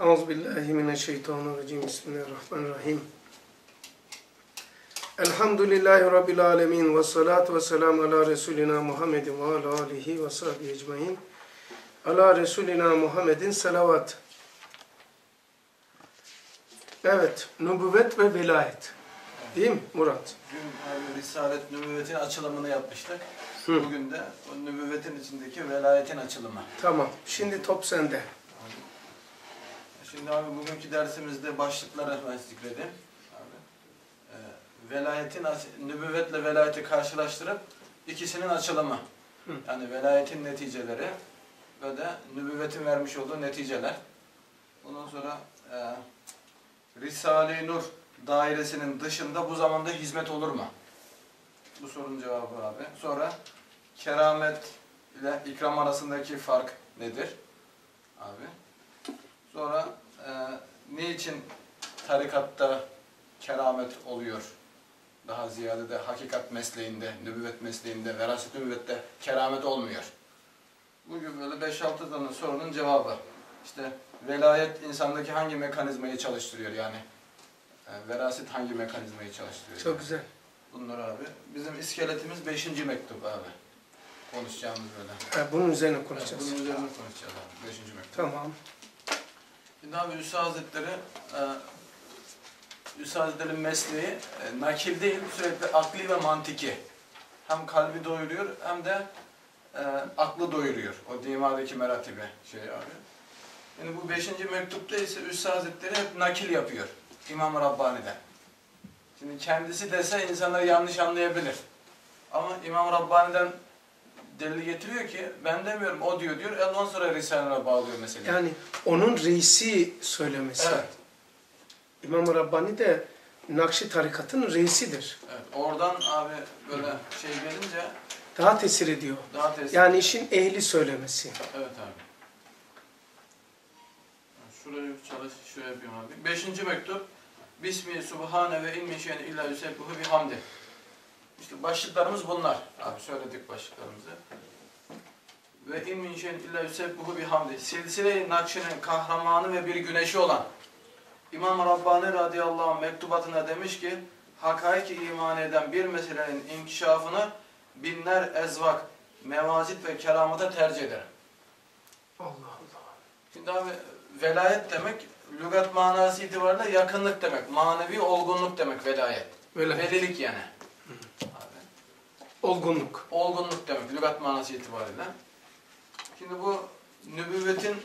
Euzu billahi mineşşeytanirracim. Bismillahirrahmanirrahim. Elhamdülillahi rabbil alamin ve salatu vesselam ala resulina Muhammedin ve ala alihi ve sahbihi ecmaîn. Ala resulina Muhammedin salavat. Evet, nübüvvet ve velayet. Değil mi Murat? Dün abi Risalet nübüvvetin açılımını yapmıştık. Hı. Bugün de o nübüvvetin içindeki velayetin açılımı. Tamam. Şimdi top sende. Şimdi abi bugünkü dersimizde başlıkları ben zikredeyim. Abi. Ee, velayetin, nübüvvetle velayeti karşılaştırıp ikisinin açılımı. Hı. Yani velayetin neticeleri ve de nübüvvetin vermiş olduğu neticeler. Ondan sonra e, Risale-i Nur dairesinin dışında bu zamanda hizmet olur mu? Bu sorunun cevabı abi. Sonra keramet ile ikram arasındaki fark nedir? Abi. Sonra e, niçin tarikatta keramet oluyor? Daha ziyade de hakikat mesleğinde, nübüvvet mesleğinde, veraset nübüvvette keramet olmuyor. Bugün böyle 5-6 tane sorunun cevabı. İşte velayet insandaki hangi mekanizmayı çalıştırıyor yani? E, veraset hangi mekanizmayı çalıştırıyor? Çok güzel. Bunlar abi. Bizim iskeletimiz 5. mektup abi. Konuşacağımız böyle. Ha, bunun üzerine konuşacağız. bunun üzerine konuşacağız abi. 5. mektup. Tamam. Hüsa Hazretleri e, Hüsa Hazretleri'nin mesleği e, nakil değil, sürekli akli ve mantiki. Hem kalbi doyuruyor hem de e, aklı doyuruyor. O dimadaki meratibe şey abi. Yani bu 5. mektupta ise Hüsa Hazretleri hep nakil yapıyor. İmam-ı Rabbani'den. Şimdi kendisi dese insanlar yanlış anlayabilir. Ama İmam Rabbani'den delil getiriyor ki ben demiyorum o diyor diyor. Ondan sonra Risale'ne bağlıyor mesela. Yani onun reisi söylemesi. Evet. İmam Rabbani de Nakşi tarikatın reisidir. Evet, oradan abi böyle şey gelince Daha tesir ediyor. daha tesir. Yani işin ehli söylemesi. Evet abi. Şurayı çalış, şöyle yapıyorum abi. Beşinci mektup. Bismi subhane ve ilmi şeyin illa yusebbuhu bihamdi. İşte başlıklarımız bunlar. Abi söyledik başlıklarımızı. Ve ilmi şeyin illa yusebbuhu bihamdi. Silsile-i Nakşi'nin kahramanı ve bir güneşi olan İmam Rabbani radıyallahu anh mektubatında demiş ki hakaiki iman eden bir meselenin inkişafını binler ezvak, mevazit ve keramata tercih ederim. Allah Allah. Şimdi abi velayet demek lügat manası itibariyle yakınlık demek. Manevi olgunluk demek velayet. Böyle Velilik yani. Olgunluk. olgunluk demek lügat manası itibariyle. Şimdi bu nübüvvetin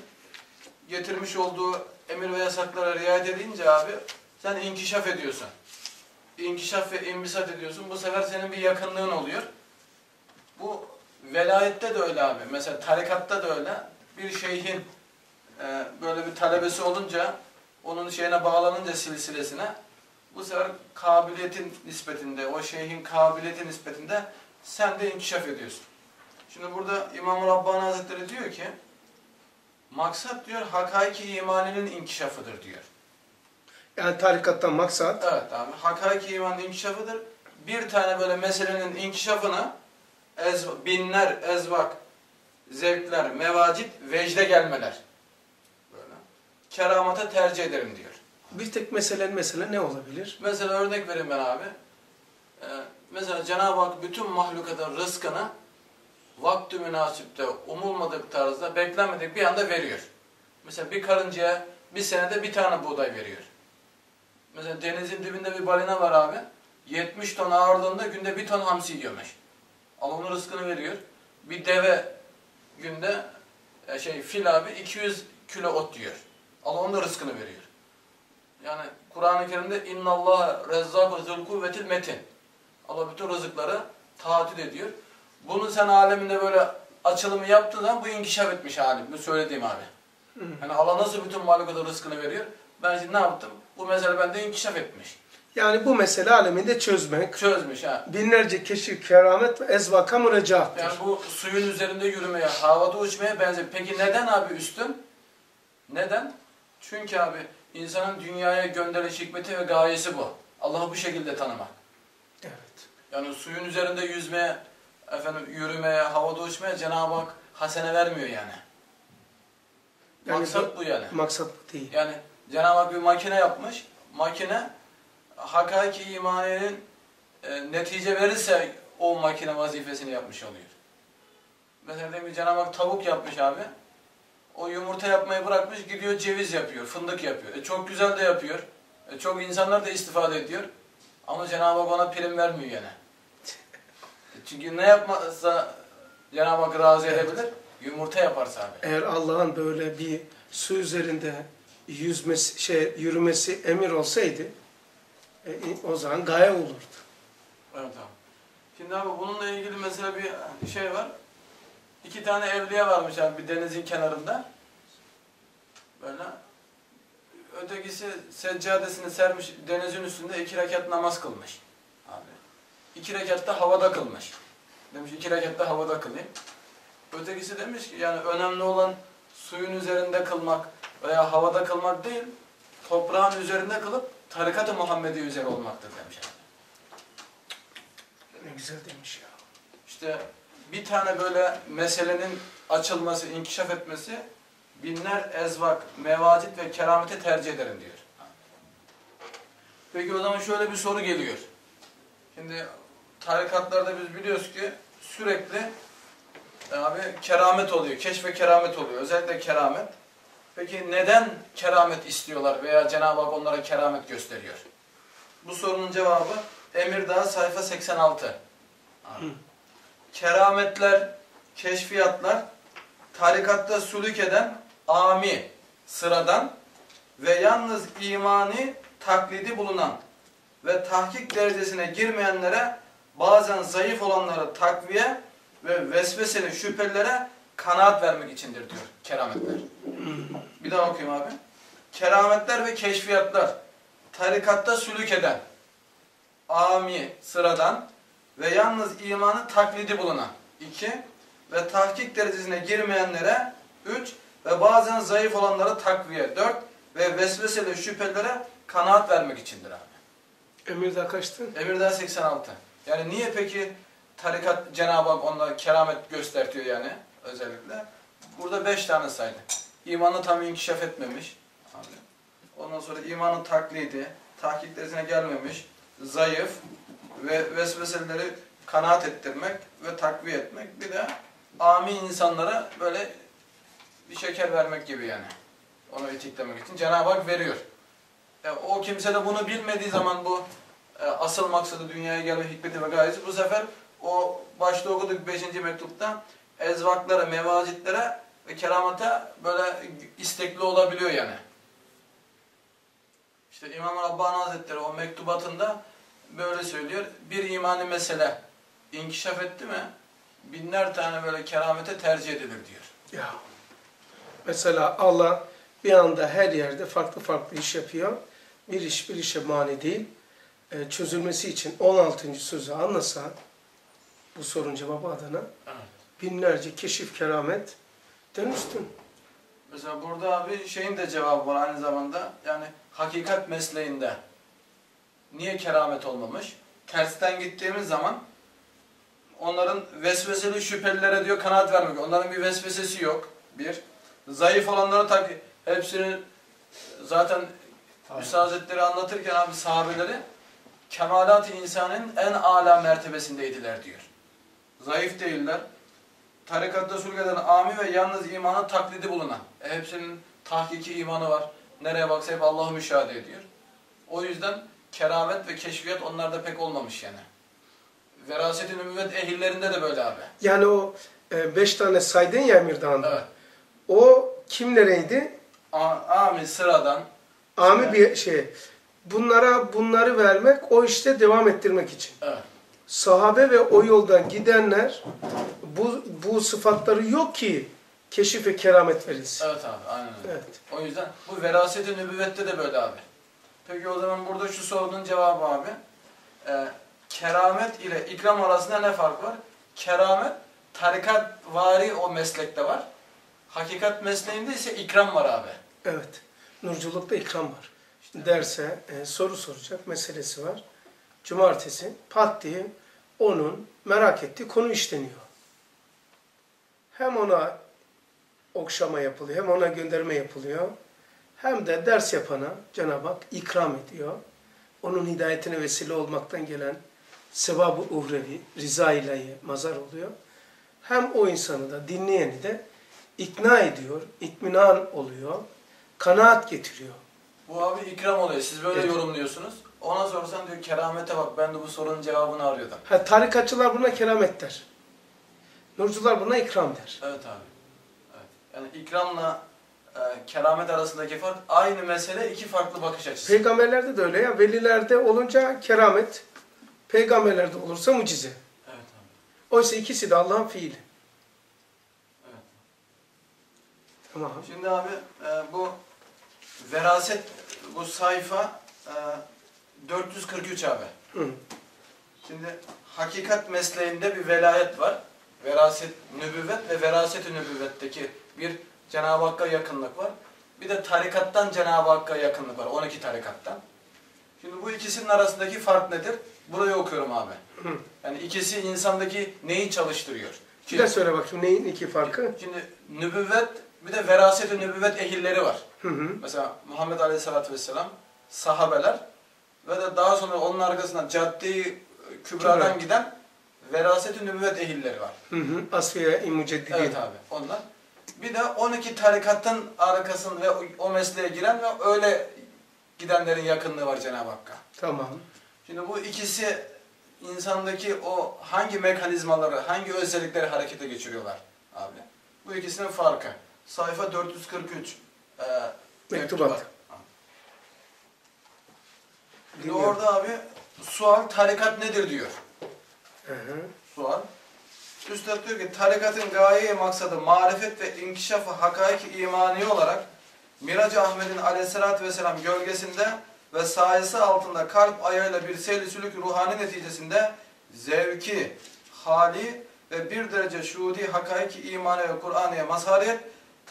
getirmiş olduğu emir ve yasaklara riayet edince abi sen inkişaf ediyorsun. İnkişaf ve imbisat ediyorsun. Bu sefer senin bir yakınlığın oluyor. Bu velayette de öyle abi. Mesela tarikatta da öyle. Bir şeyhin e, böyle bir talebesi olunca onun şeyine bağlanınca silsilesine bu sefer kabiliyetin nispetinde, o şeyhin kabiliyeti nispetinde sen de inkişaf ediyorsun. Şimdi burada İmam Rabbani Hazretleri diyor ki maksat diyor hakaiki imaninin inkişafıdır diyor. Yani tarikattan maksat Evet abi hakaiki imanın inkişafıdır. Bir tane böyle meselenin inkişafını ez, binler ezvak, zevkler, mevacit, vecde gelmeler. Böyle. Keramata tercih ederim diyor. bir tek meselen mesele ne olabilir? Mesela örnek vereyim ben abi. Ee, mesela Cenab-ı Hak bütün mahlukatın rızkını vakti münasipte umulmadık tarzda beklenmedik bir anda veriyor. Mesela bir karıncaya bir senede bir tane buğday veriyor. Mesela denizin dibinde bir balina var abi. 70 ton ağırlığında günde bir ton hamsi yiyormuş. Allah onun rızkını veriyor. Bir deve günde e, şey fil abi 200 kilo ot yiyor. Allah onun da rızkını veriyor. Yani Kur'an-ı Kerim'de inna Allah rezzak zul kuvvetil metin. Allah bütün rızıkları taahhüt ediyor. Bunu sen aleminde böyle açılımı yaptığın zaman bu inkişaf etmiş halim. Bu söylediğim abi. Yani Allah nasıl bütün mahlukata rızkını veriyor? Ben şimdi ne yaptım? Bu mesele bende inkişaf etmiş. Yani bu mesele aleminde çözmek, Çözmüş ha. binlerce keşif, keramet ve ezvaka müracaattır. Yani bu suyun üzerinde yürümeye, havada uçmaya benzer. Peki neden abi üstün? Neden? Çünkü abi insanın dünyaya gönderiş hikmeti ve gayesi bu. Allah'ı bu şekilde tanımak. Yani suyun üzerinde yüzmeye, efendim yürümeye, havada uçmaya Cenab-ı Hak hasene vermiyor yani. Yani Maksat bu yani. Maksat bu değil. Yani Cenab-ı Hak bir makine yapmış. Makine hakiki imanenin e, netice verirse o makine vazifesini yapmış oluyor. Mesela demin Cenab-ı Hak tavuk yapmış abi. O yumurta yapmayı bırakmış gidiyor ceviz yapıyor, fındık yapıyor. E, çok güzel de yapıyor. E, çok insanlar da istifade ediyor. Ama Cenab-ı Hak ona prim vermiyor yine. E, çünkü ne yapmazsa Cenab-ı Hak razı edebilir? Yumurta yaparsa abi. Eğer Allah'ın böyle bir su üzerinde yüzmesi, şey yürümesi emir olsaydı e, o zaman gaye olurdu. Evet abi. Şimdi abi bununla ilgili mesela bir şey var. İki tane evliya varmış abi bir denizin kenarında. Böyle. Ötekisi seccadesini sermiş denizin üstünde iki rekat namaz kılmış. Abi. İki rekat da havada kılmış. Demiş iki rekat da havada kılayım. Ötekisi demiş ki yani önemli olan suyun üzerinde kılmak veya havada kılmak değil, toprağın üzerinde kılıp tarikat-ı Muhammedi üzere olmaktır demiş. abi. Ne güzel demiş ya. İşte bir tane böyle meselenin açılması, inkişaf etmesi binler ezvak, mevacit ve keramete tercih ederim diyor. Peki o zaman şöyle bir soru geliyor. Şimdi tarikatlarda biz biliyoruz ki sürekli e, abi keramet oluyor, keşf ve keramet oluyor. Özellikle keramet. Peki neden keramet istiyorlar veya Cenab-ı Hak onlara keramet gösteriyor? Bu sorunun cevabı Emirdağ sayfa 86. Abi. Kerametler, keşfiyatlar tarikatta sulük eden ami, sıradan ve yalnız imani taklidi bulunan ve tahkik derecesine girmeyenlere bazen zayıf olanları takviye ve vesveseli şüphelere kanaat vermek içindir diyor kerametler. Bir daha okuyayım abi. Kerametler ve keşfiyatlar tarikatta sülük eden ami, sıradan ve yalnız imanı taklidi bulunan. iki Ve tahkik derecesine girmeyenlere. Üç Ve bazen zayıf olanlara takviye. Dört Ve vesveseli şüphelere kanaat vermek içindir abi. Emir'de kaçtı? Emirden 86. Yani niye peki tarikat Cenab-ı Hak onlara keramet göstertiyor yani özellikle? Burada beş tane saydı. İmanı tam inkişaf etmemiş. Abi. Ondan sonra imanın taklidi, tahkik derecesine gelmemiş, zayıf ve vesveseleri kanaat ettirmek ve takviye etmek. Bir de ami insanlara böyle bir şeker vermek gibi yani. Onu itiklemek için Cenab-ı Hak veriyor. E, o kimse de bunu bilmediği zaman bu e, asıl maksadı dünyaya gelme hikmeti ve gayesi bu sefer o başta okuduk 5. mektupta ezvaklara, mevacitlere ve keramata böyle istekli olabiliyor yani. İşte İmam Rabbani Hazretleri o mektubatında böyle söylüyor. Bir imani mesele inkişaf etti mi binler tane böyle keramete tercih edilir diyor. Ya. Mesela Allah bir anda her yerde farklı farklı iş yapıyor. Bir iş bir işe mani değil. Ee, çözülmesi için 16. sözü anlasa bu sorun cevabı adına binlerce keşif keramet den üstün. Mesela burada abi şeyin de cevabı var aynı zamanda. Yani hakikat mesleğinde niye keramet olmamış? Tersten gittiğimiz zaman onların vesveseli şüphelilere diyor kanaat vermek. Onların bir vesvesesi yok. Bir. Zayıf olanlara tak hepsinin zaten Üstad Hazretleri anlatırken abi sahabeleri kemalat-ı insanın en âlâ mertebesindeydiler diyor. Zayıf değiller. Tarikatta sulgeden ami ve yalnız imanın taklidi bulunan. E, hepsinin tahkiki imanı var. Nereye baksa hep Allah'ı müşahede ediyor. O yüzden keramet ve keşfiyat onlarda pek olmamış yani. Veraset-i nübüvvet ehillerinde de böyle abi. Yani o e, beş tane saydın ya Emirdağ'ında. Evet. O kimlereydi? Ami sıradan. Ami bir şey. Bunlara bunları vermek o işte devam ettirmek için. Evet. Sahabe ve o yoldan gidenler bu, bu sıfatları yok ki keşif ve keramet verilsin. Evet abi aynen öyle. Evet. O yüzden bu veraset-i nübüvvette de böyle abi. Peki o zaman burada şu sorunun cevabı abi. Ee, keramet ile ikram arasında ne fark var? Keramet tarikat vari o meslekte var. Hakikat mesleğinde ise ikram var abi. Evet. Nurculukta ikram var. Derse e, soru soracak meselesi var. Cumartesi pat diye onun merak ettiği konu işleniyor. Hem ona okşama yapılıyor, hem ona gönderme yapılıyor. Hem de ders yapana Cenab-ı Hak ikram ediyor. Onun hidayetine vesile olmaktan gelen sevabı uhrevi, rıza ilahi mazar oluyor. Hem o insanı da dinleyeni de ikna ediyor, itminan oluyor, kanaat getiriyor. Bu abi ikram oluyor. Siz böyle Evet. yorumluyorsunuz. Ona sorsan diyor keramete bak ben de bu sorunun cevabını arıyordum. Ha, tarikatçılar buna keramet der. Nurcular buna ikram der. Evet abi. Evet. Yani ikramla e, keramet arasındaki fark aynı mesele iki farklı bakış açısı. Peygamberlerde de öyle ya. Velilerde olunca keramet, peygamberlerde olursa mucize. Evet abi. Oysa ikisi de Allah'ın fiili. Evet. Tamam. Şimdi abi e, bu veraset bu sayfa e, 443 abi. Hı. Şimdi hakikat mesleğinde bir velayet var. Veraset, nübüvvet ve veraset-i nübüvvetteki bir Cenab-ı Hakk'a yakınlık var. Bir de tarikattan Cenab-ı Hakk'a yakınlık var. 12 tarikattan. Şimdi bu ikisinin arasındaki fark nedir? Burayı okuyorum abi. Hı. Yani ikisi insandaki neyi çalıştırıyor? Bir de söyle bakayım neyin iki farkı? Şimdi nübüvvet bir de veraset-i nübüvvet ehilleri var. Hı hı. Mesela Muhammed Aleyhisselatü Vesselam, sahabeler ve de daha sonra onun arkasından cadde-i kübradan Kübra. giden veraset-i nübüvvet ehilleri var. Hı hı. Asfiye-i. Evet abi onlar. Bir de 12 tarikatın arkasında ve o- o mesleğe giren ve öyle gidenlerin yakınlığı var Cenab-ı Hakk'a. Tamam. Şimdi bu ikisi insandaki o hangi mekanizmaları, hangi özellikleri harekete geçiriyorlar abi? Bu ikisinin farkı. Sayfa 443. E, Mektubat. Şimdi orada abi sual tarikat nedir diyor. Hı hı. Sual. Üstad diyor ki tarikatın gaye maksadı marifet ve inkişafı hakaik imani olarak Miracı Ahmet'in aleyhissalatü vesselam gölgesinde ve sayesi altında kalp ayağıyla bir sülük ruhani neticesinde zevki, hali ve bir derece şuhudi hakaik imani ve Kur'an'ya mazhariyet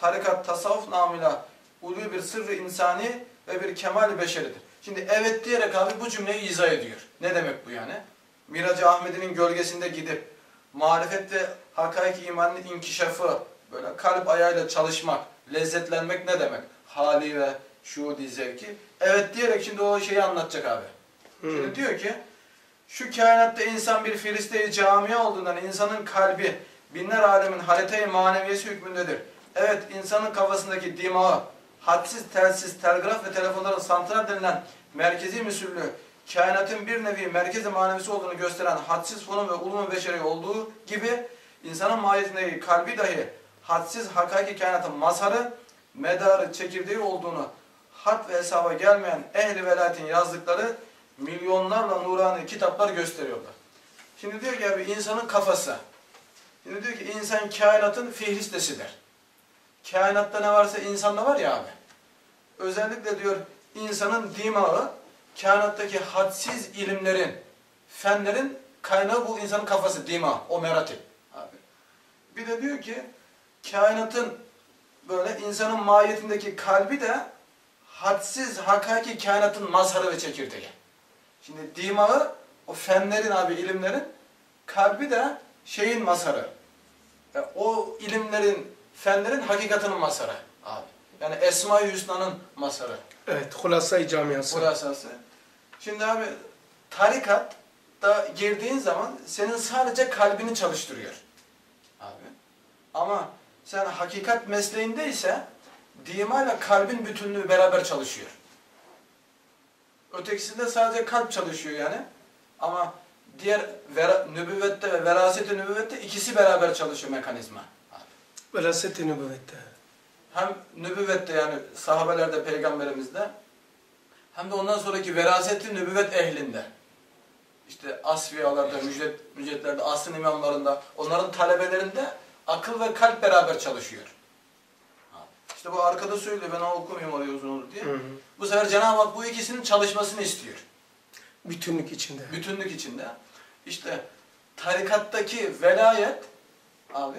tarikat tasavvuf namıyla ulu bir sırrı insani ve bir kemal beşeridir. Şimdi evet diyerek abi bu cümleyi izah ediyor. Ne demek bu yani? Miracı Ahmet'in gölgesinde gidip marifet ve hakaik imanın inkişafı, böyle kalp ayağıyla çalışmak, lezzetlenmek ne demek? Hali ve şuhudi zevki. Evet diyerek şimdi o şeyi anlatacak abi. Hı. Şimdi diyor ki, şu kainatta insan bir Filistin camia olduğundan insanın kalbi binler alemin harita-i maneviyesi hükmündedir. Evet insanın kafasındaki dimağı, hadsiz, telsiz, telgraf ve telefonların santral denilen merkezi müsüllü, kainatın bir nevi merkezi manevisi olduğunu gösteren hadsiz fonun ve ulum beşeri olduğu gibi insanın mahiyetindeki kalbi dahi hadsiz hakiki kainatın mazharı, medarı, çekirdeği olduğunu hat ve hesaba gelmeyen ehli velayetin yazdıkları milyonlarla nurani kitaplar gösteriyorlar. Şimdi diyor ki abi insanın kafası. Şimdi diyor ki insan kainatın fihristesidir. Kainatta ne varsa insanda var ya abi. Özellikle diyor insanın dimağı kainattaki hadsiz ilimlerin, fenlerin kaynağı bu insanın kafası, dima, o meratip. Abi. Bir de diyor ki kainatın böyle insanın mahiyetindeki kalbi de hadsiz hakiki kainatın mazharı ve çekirdeği. Şimdi dimağı o fenlerin abi ilimlerin kalbi de şeyin mazharı. E, o ilimlerin fenlerin hakikatinin mazharı abi. Yani Esma-i Hüsna'nın mazharı. Evet. Hulasa-i Camiası. Burasası. Şimdi abi tarikat da girdiğin zaman senin sadece kalbini çalıştırıyor. Abi. Ama sen hakikat mesleğinde ise dima ile kalbin bütünlüğü beraber çalışıyor. Ötekisinde sadece kalp çalışıyor yani. Ama diğer vera, nübüvvette ve veraset-i nübüvvette ikisi beraber çalışıyor mekanizma. Abi. Veraset-i nübüvvette. Hem nübüvvette yani sahabelerde, peygamberimizde hem de ondan sonraki veraseti nübüvvet ehlinde. İşte asfiyalarda, mücdet, mücdetlerde, asrın imamlarında, onların talebelerinde akıl ve kalp beraber çalışıyor. İşte bu arkada söylüyor, ben okumayayım orayı uzun olur diye. Hı hı. Bu sefer Cenab-ı Hak bu ikisinin çalışmasını istiyor. Bütünlük içinde. Bütünlük içinde. İşte tarikattaki velayet abi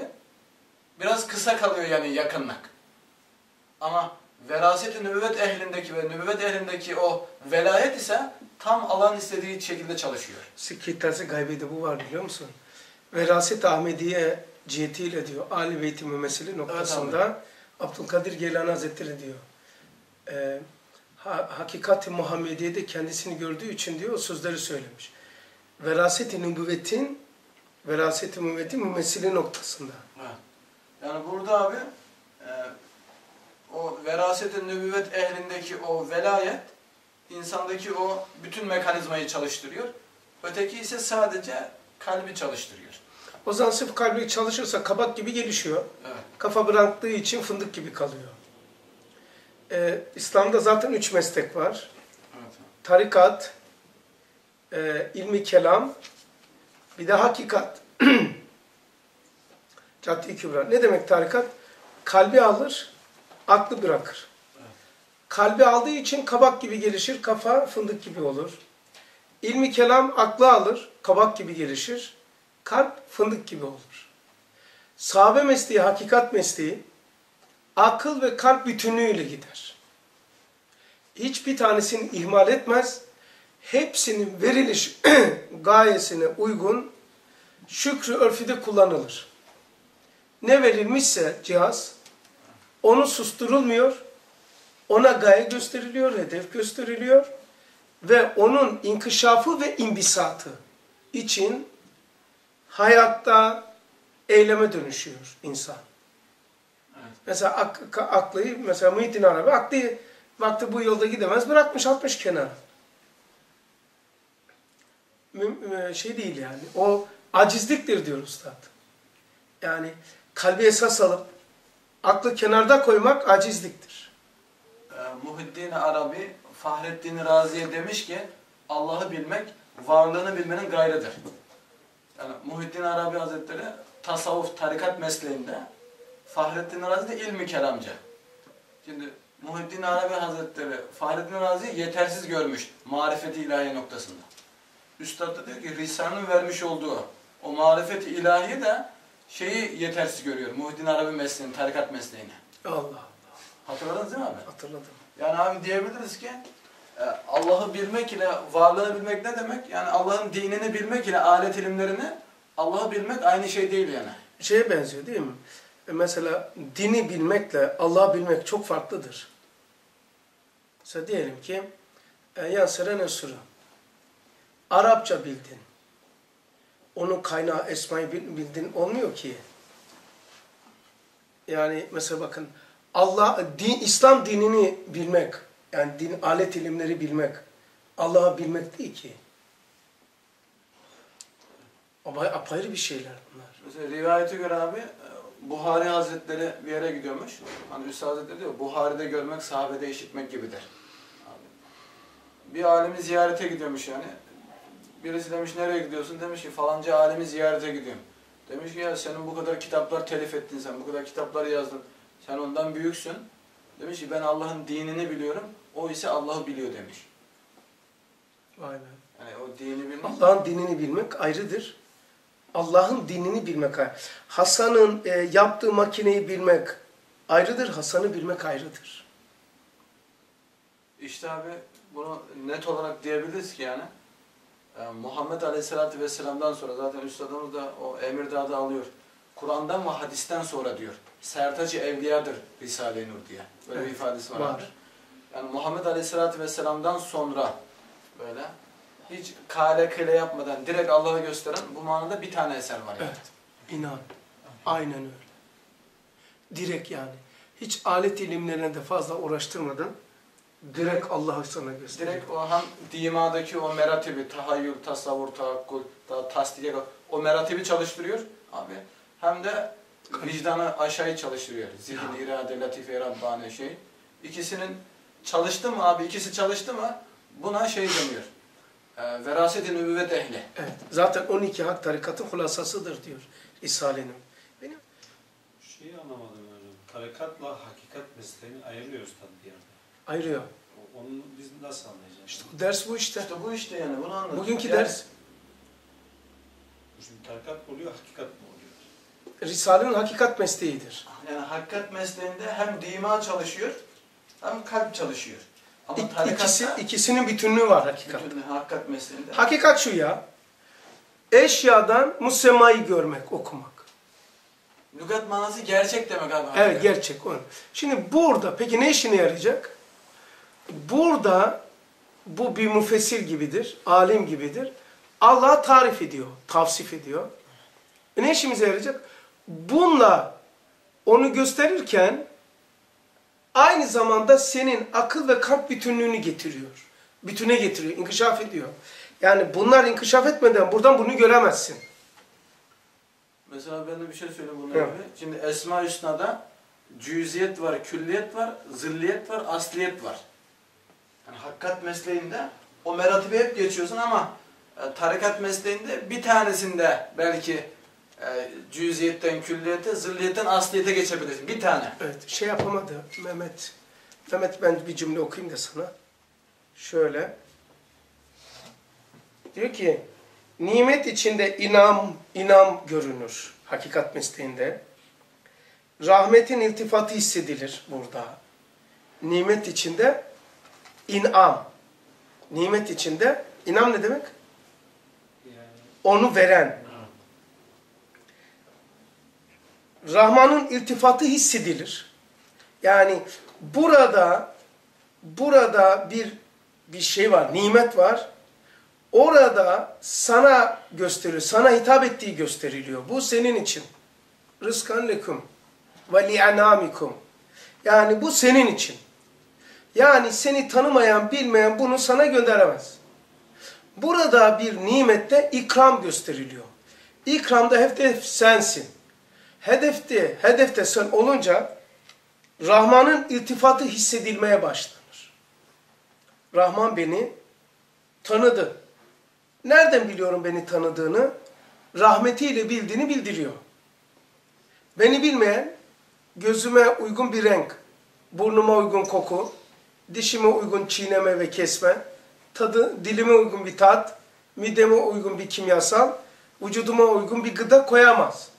biraz kısa kalıyor yani yakınlık. Ama veraset-i nübüvvet ehlindeki ve nübüvvet ehlindeki o velayet ise tam alan istediği şekilde çalışıyor. Sikitası gaybede bu var biliyor musun? Veraset Ahmediye cihetiyle diyor Ali Beyti Mümessili noktasında Abdülkadir Geylani Hazretleri diyor. E, ha, Hakikat-i Muhammediye'de kendisini gördüğü için diyor o sözleri söylemiş. Veraset-i nübüvvetin veraset-i nübüvvetin mümessili noktasında. Evet. Yani burada abi e, o veraset-i nübüvvet ehlindeki o velayet insandaki o bütün mekanizmayı çalıştırıyor. Öteki ise sadece kalbi çalıştırıyor. O zaman sırf kalbi çalışırsa kabak gibi gelişiyor. Evet. Kafa bıraktığı için fındık gibi kalıyor. Ee, İslam'da zaten üç meslek var. Evet. Tarikat, e, ilmi kelam, bir de hakikat. Caddi kübra. Ne demek tarikat? Kalbi alır, aklı bırakır. Kalbi aldığı için kabak gibi gelişir, kafa fındık gibi olur. İlmi kelam aklı alır, kabak gibi gelişir. Kalp fındık gibi olur. Sahabe mesleği, hakikat mesleği, akıl ve kalp bütünlüğüyle gider. Hiçbir tanesini ihmal etmez. Hepsinin veriliş gayesine uygun şükrü örfüde kullanılır. Ne verilmişse cihaz, onu susturulmuyor, ona gaye gösteriliyor, hedef gösteriliyor ve onun inkişafı ve imbisatı için hayatta eyleme dönüşüyor insan. Evet. Mesela ak, aklıyı, mesela Muhittin Arabi aklı vakti bu yolda gidemez bırakmış atmış kenara. E, Şey değil yani. O acizliktir diyor Üstad. Yani kalbi esas alıp aklı kenarda koymak acizliktir. E, Muhiddin Arabi Fahrettin Razi'ye demiş ki Allah'ı bilmek varlığını bilmenin gayrıdır. Yani Muhiddin Arabi Hazretleri tasavvuf, tarikat mesleğinde Fahrettin Razi de ilmi kelamcı. Şimdi Muhiddin Arabi Hazretleri Fahrettin Razi'yi yetersiz görmüş marifeti ilahi noktasında. Üstad da diyor ki Risale'nin vermiş olduğu o marifeti ilahi de şeyi yetersiz görüyor. Muhiddin Arabi mesleğini, tarikat mesleğini. Allah Allah. Hatırladınız değil mi abi? Hatırladım. Yani abi diyebiliriz ki e, Allah'ı bilmek ile varlığını bilmek ne demek? Yani Allah'ın dinini bilmek ile alet ilimlerini Allah'ı bilmek aynı şey değil yani. Şeye benziyor değil mi? E Mesela dini bilmekle Allah'ı bilmek çok farklıdır. Mesela diyelim ki e, Yansıra Nesura. Arapça bildin. Onun kaynağı esmayı bil- bildin olmuyor ki. Yani mesela bakın Allah din İslam dinini bilmek yani din alet ilimleri bilmek Allah'ı bilmek değil ki. Ama apayrı bir şeyler bunlar. Mesela rivayete göre abi Buhari Hazretleri bir yere gidiyormuş. Hani Üstad Hazretleri diyor Buhari'de görmek sahabede işitmek gibidir. Abi. Bir alemi ziyarete gidiyormuş yani. Birisi demiş nereye gidiyorsun? Demiş ki falanca alemi ziyarete gidiyorum. Demiş ki ya senin bu kadar kitaplar telif ettin sen, bu kadar kitaplar yazdın. Sen ondan büyüksün. Demiş ki ben Allah'ın dinini biliyorum. O ise Allah'ı biliyor demiş. Be. Yani o dini bilmek. Allah'ın dinini bilmek ayrıdır. Allah'ın dinini bilmek ayrı. Hasan'ın e, yaptığı makineyi bilmek ayrıdır. Hasan'ı bilmek ayrıdır. İşte abi bunu net olarak diyebiliriz ki yani e, Muhammed Aleyhisselatü Vesselam'dan sonra zaten Üstadımız da o Emirdağ'da alıyor. Kur'an'dan ve hadisten sonra diyor. Sertacı evliyadır Risale-i Nur diye. Böyle bir Evet, ifadesi var. var. Yani Muhammed Aleyhisselatü Vesselam'dan sonra böyle hiç kale kile yapmadan direkt Allah'ı gösteren bu manada bir tane eser var yani. Evet. İnan. Aynen öyle. Direkt yani. Hiç alet ilimlerine de fazla uğraştırmadan direkt Allah'ı sana gösteriyor. Direkt o hem dimadaki o meratibi, tahayyül, tasavvur, tahakkul, ta, tasdike, o meratibi çalıştırıyor abi. Hem de vicdanı aşağıyı çalıştırıyor. Zihin, irade, latife, Rabbani şey. İkisinin çalıştı mı abi, ikisi çalıştı mı buna şey deniyor. E, veraset-i nübüvvet ehli. Evet. Zaten 12 hak tarikatın hulasasıdır diyor Risale'nin. Benim Şeyi anlamadım hocam. Tarikatla hakikat mesleğini ayırıyoruz tabii bir yerde. Ayırıyor. Onu biz nasıl anlayacağız? İşte ders bu işte. İşte bu işte yani bunu anlatıyor. Bugünkü Yani ders Şimdi tarikat oluyor, hakikat mı oluyor? Risale'nin hakikat mesleğidir. Yani hakikat mesleğinde hem dima çalışıyor hem kalp çalışıyor. Ama İk- tarikatta ikisi, ikisinin bütünlüğü var hakikat. bütün hakikat mesleğinde Hakikat şu ya, eşyadan musemayı görmek, okumak. Lügat manası gerçek demek abi. Evet gerçek o. Şimdi burada peki ne işine yarayacak? Burada bu bir müfessir gibidir, alim gibidir. Allah tarif ediyor, tavsif ediyor. E ne işimize yarayacak? Bununla onu gösterirken aynı zamanda senin akıl ve kalp bütünlüğünü getiriyor. Bütüne getiriyor, inkişaf ediyor. Yani bunlar inkişaf etmeden buradan bunu göremezsin. Mesela ben de bir şey söyleyeyim bununla Evet. ilgili. Şimdi Esma Hüsna'da cüziyet var, külliyet var, zilliyet var, asliyet var. Yani hakikat mesleğinde o meratibi hep geçiyorsun ama e, tarikat mesleğinde bir tanesinde belki e, cüziyetten külliyete, zilliyetten asliyete geçebilirsin. Bir tane. Evet, şey yapamadı Mehmet. Mehmet ben bir cümle okuyayım da sana. Şöyle. Diyor ki, nimet içinde inam, inam görünür hakikat mesleğinde. Rahmetin iltifatı hissedilir burada. Nimet içinde inam. Nimet içinde, inam ne demek? Onu veren. Rahman'ın iltifatı hissedilir. Yani burada burada bir bir şey var, nimet var. Orada sana gösteriyor, sana hitap ettiği gösteriliyor. Bu senin için. Rızkan lekum ve li'anamikum. Yani bu senin için. Yani seni tanımayan, bilmeyen bunu sana gönderemez. Burada bir nimette ikram gösteriliyor. İkramda hedef sensin. Hedefte, hedefte sen olunca Rahman'ın iltifatı hissedilmeye başlanır. Rahman beni tanıdı. Nereden biliyorum beni tanıdığını? Rahmetiyle bildiğini bildiriyor. Beni bilmeyen gözüme uygun bir renk, burnuma uygun koku, dişime uygun çiğneme ve kesme, tadı, dilime uygun bir tat, mideme uygun bir kimyasal, vücuduma uygun bir gıda koyamaz.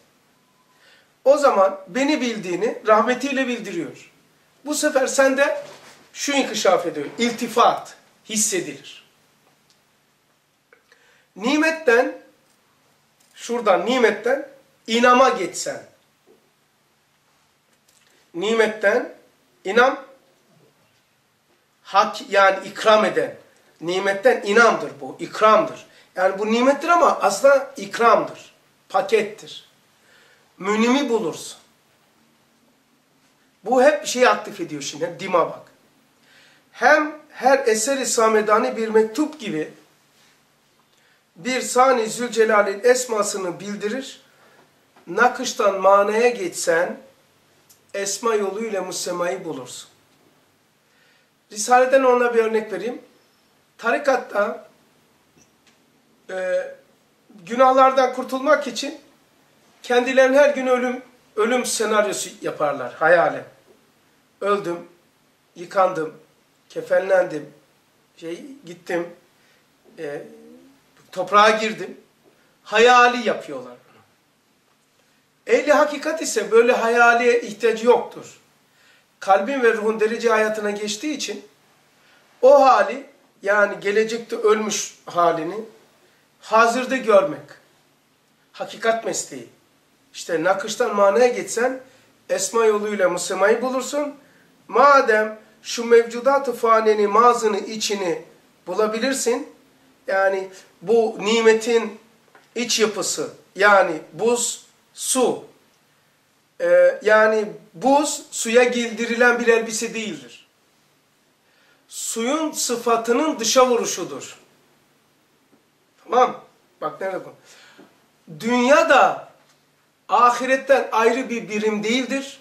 O zaman beni bildiğini rahmetiyle bildiriyor. Bu sefer sende şu inkişaf ediyor. İltifat hissedilir. Nimetten, şuradan nimetten inama geçsen. Nimetten inam hak yani ikram eden. Nimetten inamdır bu, ikramdır. Yani bu nimettir ama aslında ikramdır, pakettir. Münimi bulursun. Bu hep şeyi aktif ediyor şimdi, dima bak. Hem her eser-i samedani bir mektup gibi bir Sani Zülcelal'in esmasını bildirir. Nakıştan manaya geçsen esma yoluyla musemayı bulursun. Risale'den ona bir örnek vereyim. Tarikatta e, günahlardan kurtulmak için kendilerine her gün ölüm ölüm senaryosu yaparlar hayale. Öldüm, yıkandım, kefenlendim, şey gittim, e, toprağa girdim. Hayali yapıyorlar. Ehli hakikat ise böyle hayaliye ihtiyacı yoktur. Kalbin ve ruhun derece hayatına geçtiği için o hali yani gelecekte ölmüş halini hazırda görmek. Hakikat mesleği. İşte nakıştan manaya geçsen esma yoluyla musemayı bulursun. Madem şu mevcudat-ı faneni mazını içini bulabilirsin. Yani bu nimetin iç yapısı yani buz, su. Ee, yani buz suya giydirilen bir elbise değildir. Suyun sıfatının dışa vuruşudur. Tamam. Bak nerede bu? Dünya da ahiretten ayrı bir birim değildir.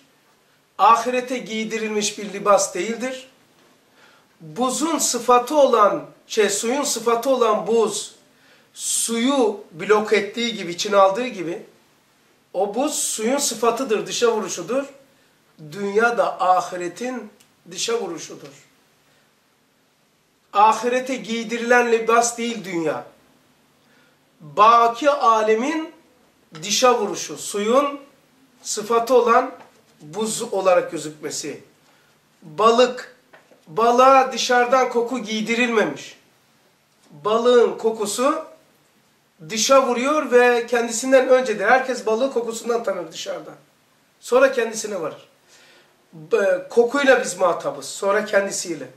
Ahirete giydirilmiş bir libas değildir. Buzun sıfatı olan, şey suyun sıfatı olan buz, suyu blok ettiği gibi, içine aldığı gibi, o buz suyun sıfatıdır, dışa vuruşudur. Dünya da ahiretin dışa vuruşudur. Ahirete giydirilen libas değil dünya. Baki alemin dışa vuruşu, suyun sıfatı olan buz olarak gözükmesi. Balık, balığa dışarıdan koku giydirilmemiş. Balığın kokusu dışa vuruyor ve kendisinden öncedir. Herkes balığı kokusundan tanır dışarıdan. Sonra kendisine varır. Kokuyla biz muhatabız. Sonra kendisiyle.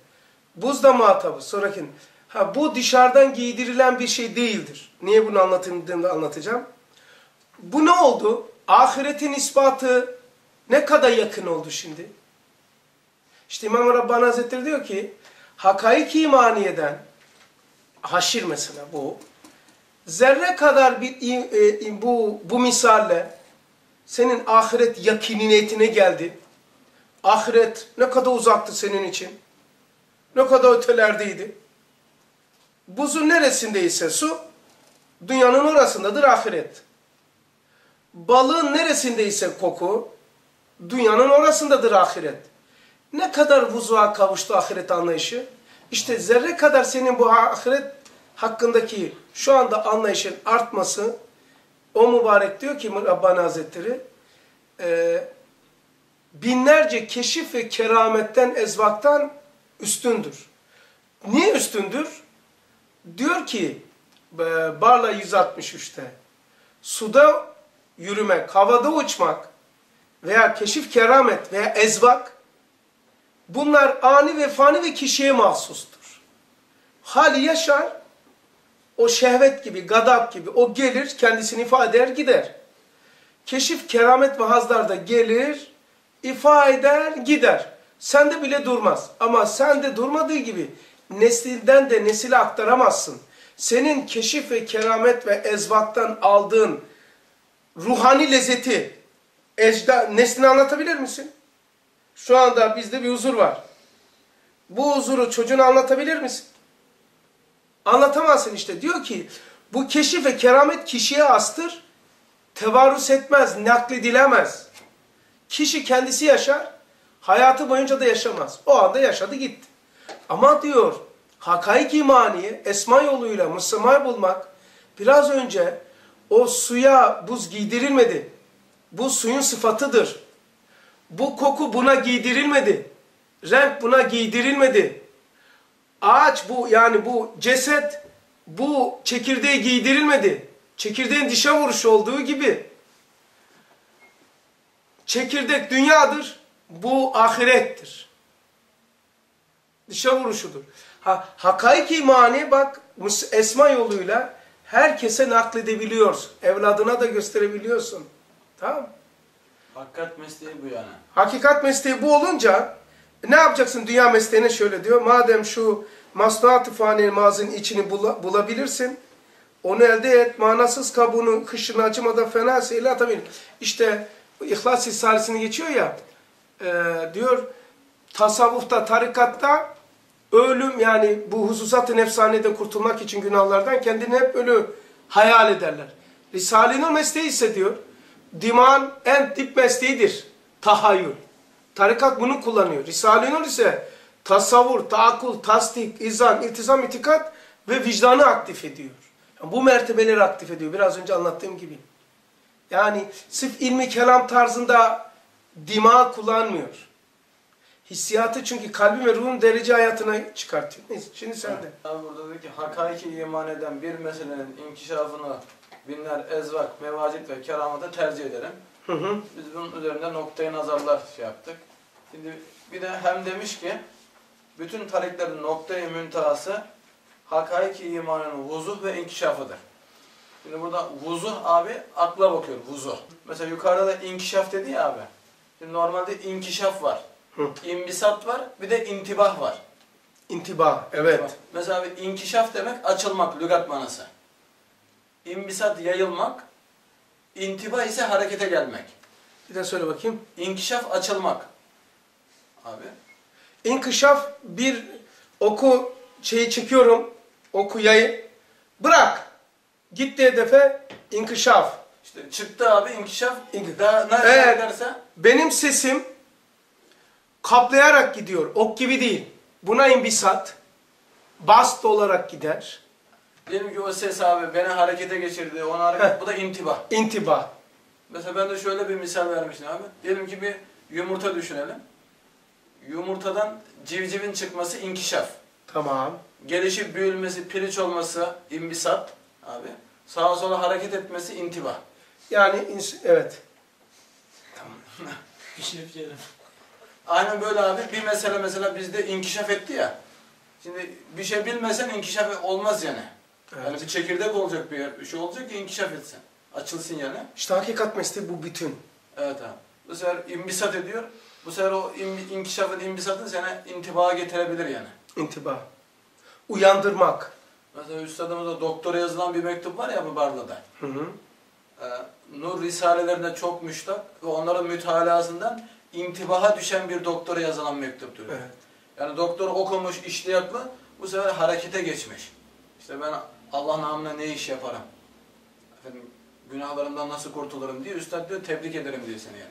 Buz da muhatabız. Sonra kendi. Ha, bu dışarıdan giydirilen bir şey değildir. Niye bunu anlatıldığını anlatacağım. Bu ne oldu? Ahiretin ispatı ne kadar yakın oldu şimdi? İşte İmam Rabbani Hazretleri diyor ki, hakaik imaniyeden, haşir mesela bu, zerre kadar bir e, bu, bu misalle senin ahiret yakiniyetine geldi. Ahiret ne kadar uzaktı senin için. Ne kadar ötelerdeydi. Buzun neresindeyse su, dünyanın orasındadır ahiret. Balığın neresindeyse koku, dünyanın orasındadır ahiret. Ne kadar vuzuğa kavuştu ahiret anlayışı? İşte zerre kadar senin bu ahiret hakkındaki şu anda anlayışın artması, o mübarek diyor ki Rabbani Hazretleri, e, binlerce keşif ve kerametten, ezvaktan üstündür. Niye üstündür? Diyor ki e, Barla 163'te, suda yürümek, havada uçmak veya keşif keramet veya ezvak, bunlar ani ve fani ve kişiye mahsustur. Hali yaşar, o şehvet gibi, gadap gibi o gelir, kendisini ifade eder, gider. Keşif, keramet ve hazlarda gelir, ifade eder, gider. Sende bile durmaz. Ama sende durmadığı gibi nesilden de nesile aktaramazsın. Senin keşif ve keramet ve ezvaktan aldığın ruhani lezzeti ecda, nesline anlatabilir misin? Şu anda bizde bir huzur var. Bu huzuru çocuğuna anlatabilir misin? Anlatamazsın işte. Diyor ki bu keşif ve keramet kişiye astır. Tevarüs etmez, nakledilemez. Kişi kendisi yaşar. Hayatı boyunca da yaşamaz. O anda yaşadı gitti. Ama diyor hakaik imaniye esma yoluyla Müslüman bulmak biraz önce o suya buz giydirilmedi. Bu suyun sıfatıdır. Bu koku buna giydirilmedi. Renk buna giydirilmedi. Ağaç bu yani bu ceset bu çekirdeğe giydirilmedi. Çekirdeğin dişe vuruş olduğu gibi. Çekirdek dünyadır. Bu ahirettir. Dişe vuruşudur. Ha, hakaik imani bak esma yoluyla herkese nakledebiliyorsun. Evladına da gösterebiliyorsun. Tamam? Hakikat mesleği bu yani. Hakikat mesleği bu olunca ne yapacaksın dünya mesleğine şöyle diyor. Madem şu masnuat-ı fani mazın içini bula, bulabilirsin. Onu elde et. Manasız kabuğunu kışını acımadan fena seyle atabilir. İşte İhlas Risalesi'ni geçiyor ya e, diyor tasavvufta, tarikatta ölüm yani bu hususat-ı nefsanede kurtulmak için günahlardan kendini hep ölü hayal ederler. Risale-i mesleği ise diyor Diman en dip mesleğidir. Tahayyül. Tarikat bunu kullanıyor. Risale-i Nur ise tasavvur, taakul, tasdik, izan, iltizam, itikat ve vicdanı aktif ediyor. Yani bu mertebeleri aktif ediyor. Biraz önce anlattığım gibi. Yani sırf ilmi kelam tarzında dima kullanmıyor. Hissiyatı çünkü kalbi ve ruhun derece hayatına çıkartıyor. Neyse şimdi sen de. Abi burada diyor ki hakaiki iman eden bir meselenin inkişafını binler ezvak, mevacit ve keramata tercih ederim. Hı hı. Biz bunun üzerinde noktayı nazarlar şey yaptık. Şimdi bir de hem demiş ki bütün tariklerin noktayı müntehası hakaiki imanın vuzuh ve inkişafıdır. Şimdi burada vuzuh abi akla bakıyor vuzuh. Mesela yukarıda da inkişaf dedi ya abi. Şimdi normalde inkişaf var. Hı. İmbisat var bir de intibah var. İntibah. Evet. Mesela bir inkişaf demek açılmak lügat manası. İmbisat yayılmak, intibah ise harekete gelmek. Bir de söyle bakayım. İnkişaf açılmak. Abi. İnkışaf bir oku şeyi çekiyorum. Oku yayı. Bırak. Gitti hedefe inkışaf. İşte çıktı abi inkişaf. İnk- Daha ne Evet. ederse Benim sesim kaplayarak gidiyor. Ok gibi değil. Buna imbisat. Bast olarak gider. Diyelim ki o ses abi beni harekete geçirdi. Ona hareket, bu da intibah. İntibah. Mesela ben de şöyle bir misal vermiştim abi. Diyelim ki bir yumurta düşünelim. Yumurtadan civcivin çıkması inkişaf. Tamam. Gelişip büyülmesi, piliç olması imbisat abi. Sağa sola hareket etmesi intibah. Yani ins- evet. Tamam. Bir şey yapacağım. Aynen böyle abi. Bir mesele mesela bizde inkişaf etti ya. Şimdi bir şey bilmesen inkişaf olmaz yani. Evet. Yani bir çekirdek olacak bir yer, bir şey olacak ki inkişaf etsin. Açılsın yani. İşte hakikat mesleği bu bütün. Evet abi. Bu sefer imbisat ediyor. Bu sefer o in- inkişafın, imbisatın sana intibaha getirebilir yani. İntibah. Uyandırmak. Mesela üstadımıza doktora yazılan bir mektup var ya bu Barla'da. Hı hı. Ee, Nur Risalelerine çok müştak ve onların mütalasından intibaha düşen bir doktora yazılan mektuptur. Evet. Yani doktor okumuş, iştiyaklı, bu sefer harekete geçmiş. İşte ben Allah namına ne iş yaparım? Efendim, günahlarımdan nasıl kurtulurum diye üstad diyor tebrik ederim diyor seni yani.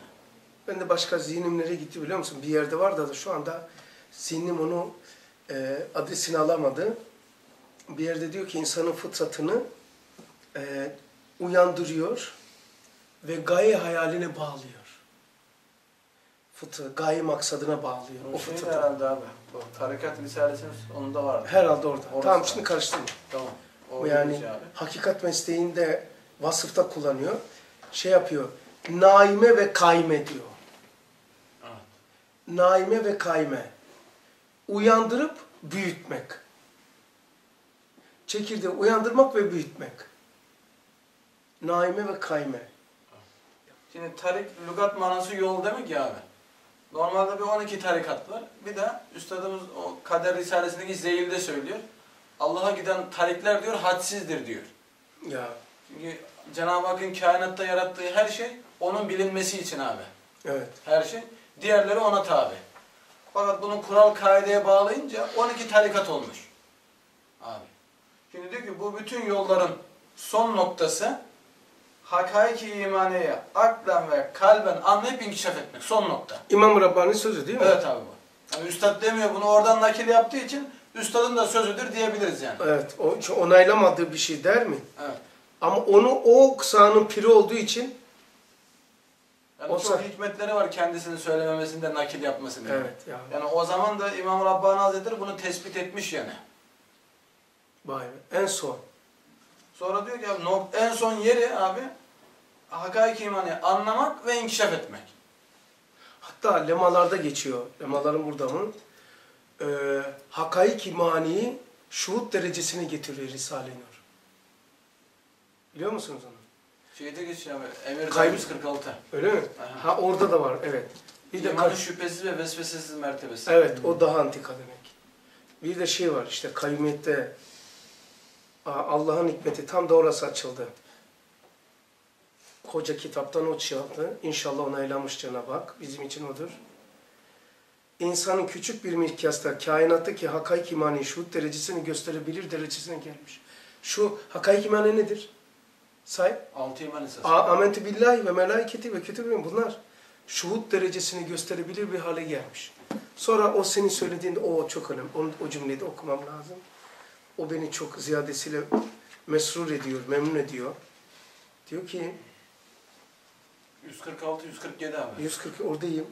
Ben de başka zihnim nereye gitti biliyor musun? Bir yerde var da şu anda zihnim onu e, adresini alamadı. Bir yerde diyor ki insanın fıtratını e, uyandırıyor ve gaye hayaline bağlıyor. Fıtrat, gaye maksadına bağlıyor. O O şey fıtratı. herhalde abi. Bu tarikat risalesinin sonunda vardı. Herhalde orada. Orası tamam var. şimdi karıştırma. Tamam. O yani hakikat mesleğinde vasıfta kullanıyor. Şey yapıyor. Naime ve kaime diyor. Evet. Naime ve kaime. Uyandırıp büyütmek. Çekirdeği uyandırmak ve büyütmek. Naime ve kayme. Şimdi tarik, lügat manası yol demek ya abi. Normalde bir 12 tarikat var. Bir de üstadımız o kader risalesindeki zeyilde söylüyor. Allah'a giden tarikler diyor hadsizdir diyor. Ya Çünkü Cenab-ı Hakk'ın kainatta yarattığı her şey onun bilinmesi için abi. evet. Her şey. Diğerleri ona tabi. Fakat bunu kural kaideye bağlayınca 12 tarikat olmuş. Abi. Şimdi diyor ki bu bütün yolların son noktası hakaiki imaneye aklen ve kalben anlayıp inkişaf etmek. Son nokta. İmam Rabbani sözü değil mi? Evet abi bu. Yani üstad demiyor bunu oradan nakil yaptığı için üstadın da sözüdür diyebiliriz yani. Evet. O hiç onaylamadığı bir şey der mi? Evet. Ama onu o kısanın piri olduğu için Yani Olsa- çok hikmetleri var kendisini söylememesinde nakil yapmasında. evet ya. Yani o zaman da İmam Rabbani Hazretleri bunu tespit etmiş yani. Vay be. En son. Sonra diyor ki abi, en son yeri abi hakaik imanı anlamak ve inkişaf etmek. Hatta lemalarda geçiyor. Lemaların burada mı? Ee, hakaik imaniyi şuhut derecesine getiriyor Risale-i Nur. Biliyor musunuz onu? Şeyde geçiyor abi. Emir Kayb- 146. Öyle mi? Aha. Ha orada da var evet. Bir de İmanın şüphesiz ve vesvesesiz mertebesi. evet o daha antika demek. Bir de şey var işte kayyumiyette Aa, Allah'ın hikmeti tam da orası açıldı. Koca kitaptan o çıktı. İnşallah onaylanmış Cenab-ı Hak. Bizim için odur. İnsanın küçük bir mikyasta kainattaki hakaik imani şuhut derecesini gösterebilir derecesine gelmiş. Şu hakaik imani nedir? Say. Altı iman esası. A- Amentü billahi ve melaiketi ve kütübü bunlar şuhut derecesini gösterebilir bir hale gelmiş. Sonra o senin söylediğinde o çok önemli. Onu, o cümleyi de okumam lazım. O beni çok ziyadesiyle mesrur ediyor, memnun ediyor. Diyor ki 146 147 abi. 140 oradayım.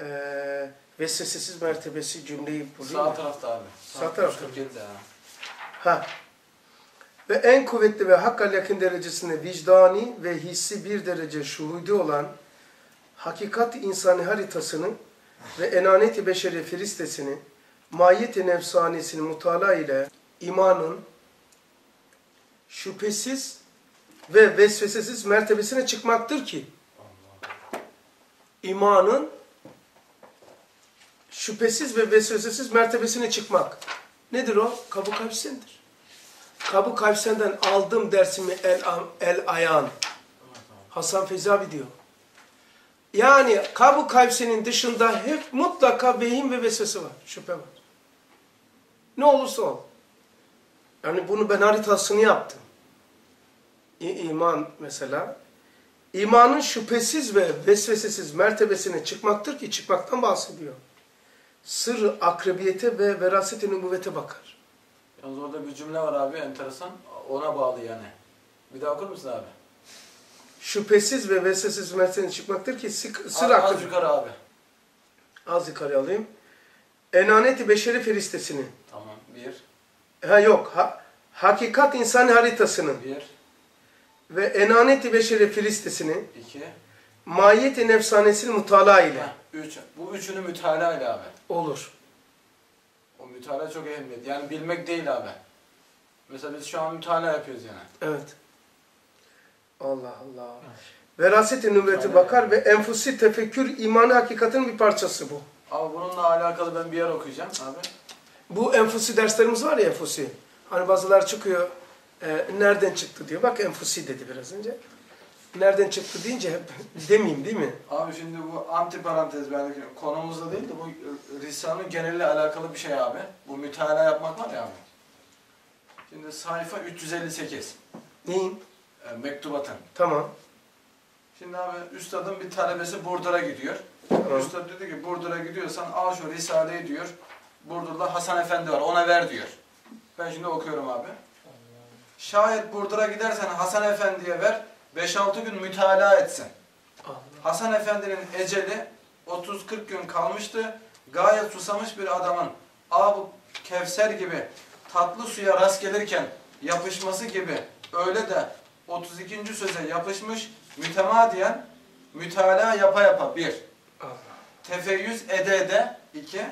Ee, vesvesesiz mertebesi cümleyi bulayım. Sağ tarafta abi. Sağ tarafta. 147 ha. Ha. Ve en kuvvetli ve hakka yakın derecesinde vicdani ve hissi bir derece şuhudi olan hakikat insani haritasını ve enaneti beşeri firistesini mahiyeti nefsanesini mutala ile imanın şüphesiz ve vesvesesiz mertebesine çıkmaktır ki imanın şüphesiz ve vesvesesiz mertebesine çıkmak. Nedir o? Kabu Kavsen'dir. Kabu Kavsen'den aldım dersimi el, el ayağın. Hasan Feyzi abi diyor. Yani Kabu Kavsen'in dışında hep mutlaka vehim ve vesvese var. Şüphe var. Ne olursa ol. Yani bunu ben haritasını yaptım. İ- iman mesela. İmanın şüphesiz ve vesvesesiz mertebesine çıkmaktır ki çıkmaktan bahsediyor. Sır akrebiyete ve veraset-i nübüvvete bakar. Yalnız orada bir cümle var abi enteresan. Ona bağlı yani. Bir daha okur musun abi? Şüphesiz ve vesvesesiz mertebesine çıkmaktır ki sık, sır Az, az yukarı abi. Az yukarı alayım. Enaneti beşeri feristesini. Tamam. Bir. Ha yok. Ha, hakikat insan haritasının Bir. ve enaneti beşeri feristesini iki. Mahiyet-i nefsanesini mutala ile üç. Bu üçünü mütalaa ile abi. olur. O mütalaa çok önemli. Yani bilmek değil abi. Mesela biz şu an mütalaa yapıyoruz yani. Evet. Allah Allah. Veraset-i nübüvveti bakar ve enfusi tefekkür imanı hakikatin bir parçası bu. Ama bununla alakalı ben bir yer okuyacağım abi. Bu enfusi derslerimiz var ya enfusi. Hani bazılar çıkıyor, e, nereden çıktı diyor. Bak enfusi dedi biraz önce. Nereden çıktı deyince hep demeyeyim değil mi? Abi şimdi bu anti parantez belki konumuzda değil de bu Risale'nin geneliyle alakalı bir şey abi. Bu mütalaa yapmak var ya abi. Şimdi sayfa 358. Neyin? E, mektubatın. Tamam. Şimdi abi üstadın bir talebesi Burdur'a gidiyor. Tamam. Üstad dedi ki Burdur'a gidiyorsan al şu Risale'yi diyor. Burdur'da Hasan Efendi var ona ver diyor. Ben şimdi okuyorum abi. Şayet Burdur'a gidersen Hasan Efendi'ye ver 5-6 gün mütalaa etsin. Allah. Hasan Efendi'nin eceli 30-40 gün kalmıştı. Gayet susamış bir adamın Ab Kevser gibi tatlı suya rast gelirken yapışması gibi öyle de 32. söze yapışmış mütemadiyen mütalaa yapa yapa bir. Allah. Tefeyyüz ede ede iki.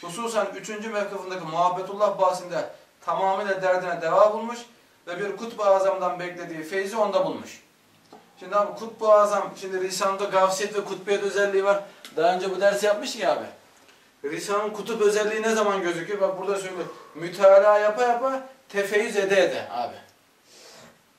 Hususan 3. mektubundaki muhabbetullah bahsinde tamamıyla derdine deva bulmuş ve bir kutbu azamdan beklediği feyzi onda bulmuş. Şimdi abi kutbu azam, şimdi Risan'da gavsiyet ve kutbiyet özelliği var. Daha önce bu dersi yapmıştık ya abi. Risan'ın kutup özelliği ne zaman gözüküyor? Bak burada söylüyor. Mütalaa yapa yapa tefeyyüz ede ede abi.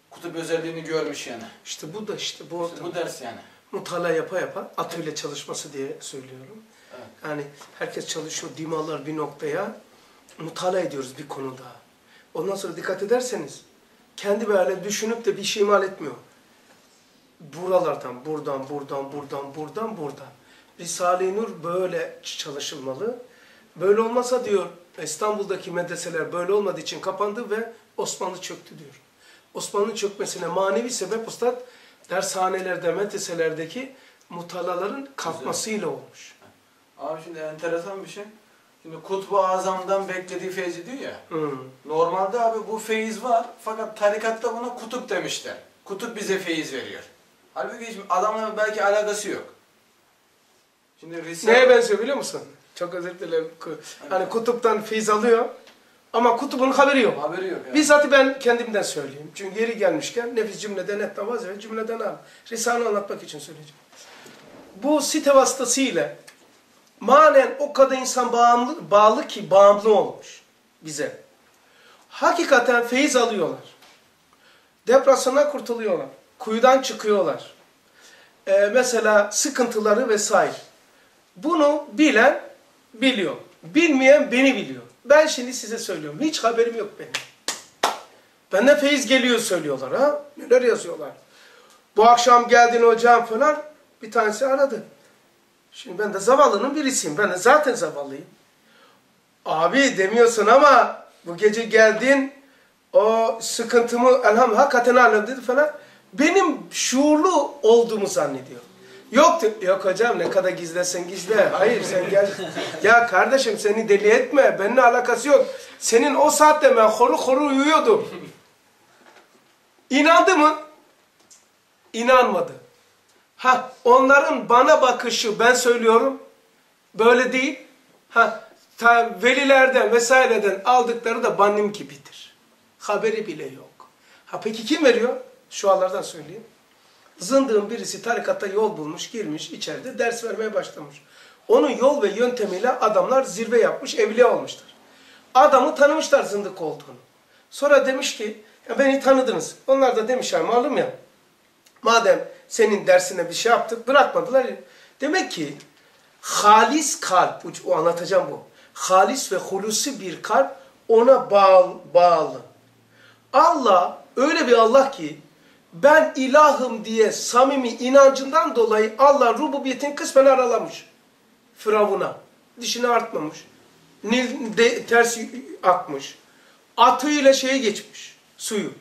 Kutup özelliğini görmüş yani. İşte bu da işte bu. İşte bu ders yani. Mutala yapa yapa atölye çalışması diye söylüyorum. Evet. Yani herkes çalışıyor, dimalar bir noktaya mutala ediyoruz bir konuda. Ondan sonra dikkat ederseniz kendi böyle düşünüp de bir şey imal etmiyor. Buralardan, buradan, buradan, buradan, buradan, buradan. Risale-i Nur böyle çalışılmalı. Böyle olmasa diyor İstanbul'daki medreseler böyle olmadığı için kapandı ve Osmanlı çöktü diyor. Osmanlı'nın çökmesine manevi sebep ustad dershanelerde, medreselerdeki mutalaların kalkmasıyla olmuş. Abi şimdi enteresan bir şey. Şimdi kutbu azamdan beklediği feyzi diyor ya. Hmm. Normalde abi bu feyiz var fakat tarikatta buna kutup demişler. Kutup bize feyiz veriyor. Halbuki hiç adamla belki alakası yok. Şimdi Risale... Neye benziyor biliyor musun? Çok özür dilerim. Hani kutuptan feyiz alıyor ama kutubun haberi yok. Haberi yok yani. Bizzat ben kendimden söyleyeyim. Çünkü yeri gelmişken nefis cümleden etten vazife cümleden al. Risale anlatmak için söyleyeceğim. Bu site vasıtasıyla manen o kadar insan bağımlı, bağlı ki bağımlı olmuş bize. Hakikaten feyiz alıyorlar. Depresyondan kurtuluyorlar. Kuyudan çıkıyorlar. Ee, mesela sıkıntıları vesaire. Bunu bilen biliyor. Bilmeyen beni biliyor. Ben şimdi size söylüyorum. Hiç haberim yok benim. Benden feyiz geliyor söylüyorlar ha. Neler yazıyorlar. Bu akşam geldin hocam falan. Bir tanesi aradı. Şimdi ben de zavallının birisiyim. Ben de zaten zavallıyım. Abi demiyorsun ama bu gece geldin o sıkıntımı elhamdülillah hakikaten anladım dedi falan. Benim şuurlu olduğumu zannediyor. Yok, yok hocam ne kadar gizlesen gizle. Hayır sen gel. Ya kardeşim seni deli etme. Benimle alakası yok. Senin o saatte ben horu horu uyuyordum. İnandı mı? İnanmadı. Ha onların bana bakışı ben söylüyorum böyle değil. Ha ta velilerden vesaireden aldıkları da benim gibidir. Haberi bile yok. Ha peki kim veriyor? Şu anlardan söyleyeyim. Zındığın birisi tarikatta yol bulmuş, girmiş, içeride ders vermeye başlamış. Onun yol ve yöntemiyle adamlar zirve yapmış, evliya olmuşlar. Adamı tanımışlar zındık olduğunu. Sonra demiş ki, ya beni tanıdınız. Onlar da demişler malum ya, madem senin dersine bir şey yaptık, bırakmadılar. Demek ki halis kalp, o anlatacağım bu. Halis ve hulusi bir kalp ona bağlı. Allah öyle bir Allah ki ben ilahım diye samimi inancından dolayı Allah rububiyetin kısmen aralamış. Firavun'a. Dişini artmamış. Nil de, ters akmış. Atıyla şeye geçmiş. Suyu.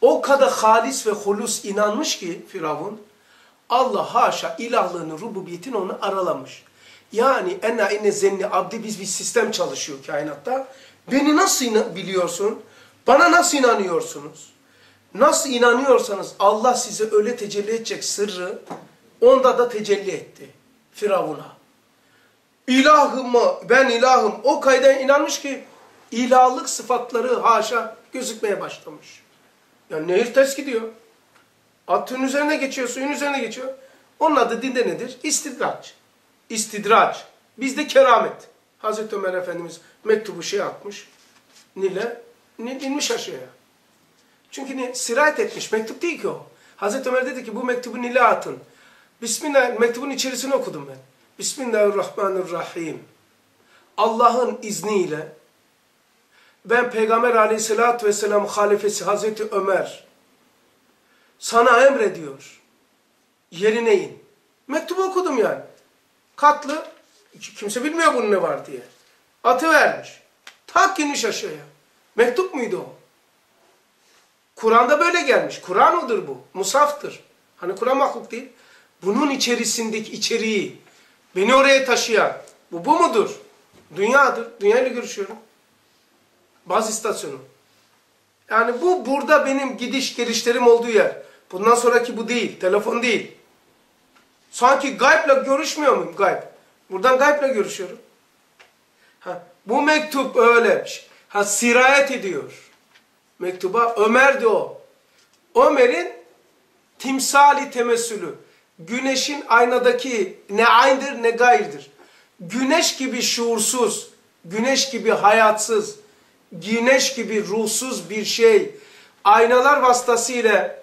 O kadar halis ve hulus inanmış ki Firavun Allah haşa ilahlığını, rububiyetini onu aralamış. Yani enna inne zenni abdi biz bir sistem çalışıyor kainatta. Beni nasıl biliyorsun? Bana nasıl inanıyorsunuz? Nasıl inanıyorsanız Allah size öyle tecelli edecek sırrı Onda da tecelli etti Firavun'a. İlahımı, ben ilahım. O kayda inanmış ki ilahlık sıfatları haşa gözükmeye başlamış. Yani nehir ters gidiyor. Atın üzerine geçiyor, suyun üzerine geçiyor. Onun adı dinde nedir? İstidraç. İstidraç. Bizde keramet. Hazreti Ömer Efendimiz mektubu şey atmış. Nil'e, Nil inmiş aşağıya. Çünkü ne? Sirayet etmiş. Mektup değil ki o. Hazreti Ömer dedi ki bu mektubu Nil'e atın. Bismillah, mektubun içerisini okudum ben. Bismillahirrahmanirrahim. Allah'ın izniyle ben Peygamber aleyhissalatü vesselam halifesi Hazreti Ömer sana emrediyor. Yerine in. Mektubu okudum yani. Katlı. Kimse bilmiyor bunun ne var diye. Atı vermiş. Tak inmiş aşağıya. Mektup muydu o? Kur'an'da böyle gelmiş. Kur'an odur bu. Musaftır. Hani Kur'an mahluk değil. Bunun içerisindeki içeriği, beni oraya taşıyan, bu bu mudur? Dünyadır. Dünyayla görüşüyorum. Baz istasyonu. Yani bu burada benim gidiş gelişlerim olduğu yer. Bundan sonraki bu değil. Telefon değil. Sanki gayble görüşmüyor muyum? Gayb. Buradan gayble görüşüyorum. Ha, bu mektup öyle. Ha sirayet ediyor. Mektuba Ömer de o. Ömer'in timsali temessülü. Güneşin aynadaki ne ayndır ne gayrdır. Güneş gibi şuursuz, güneş gibi hayatsız, güneş gibi ruhsuz bir şey aynalar vasıtasıyla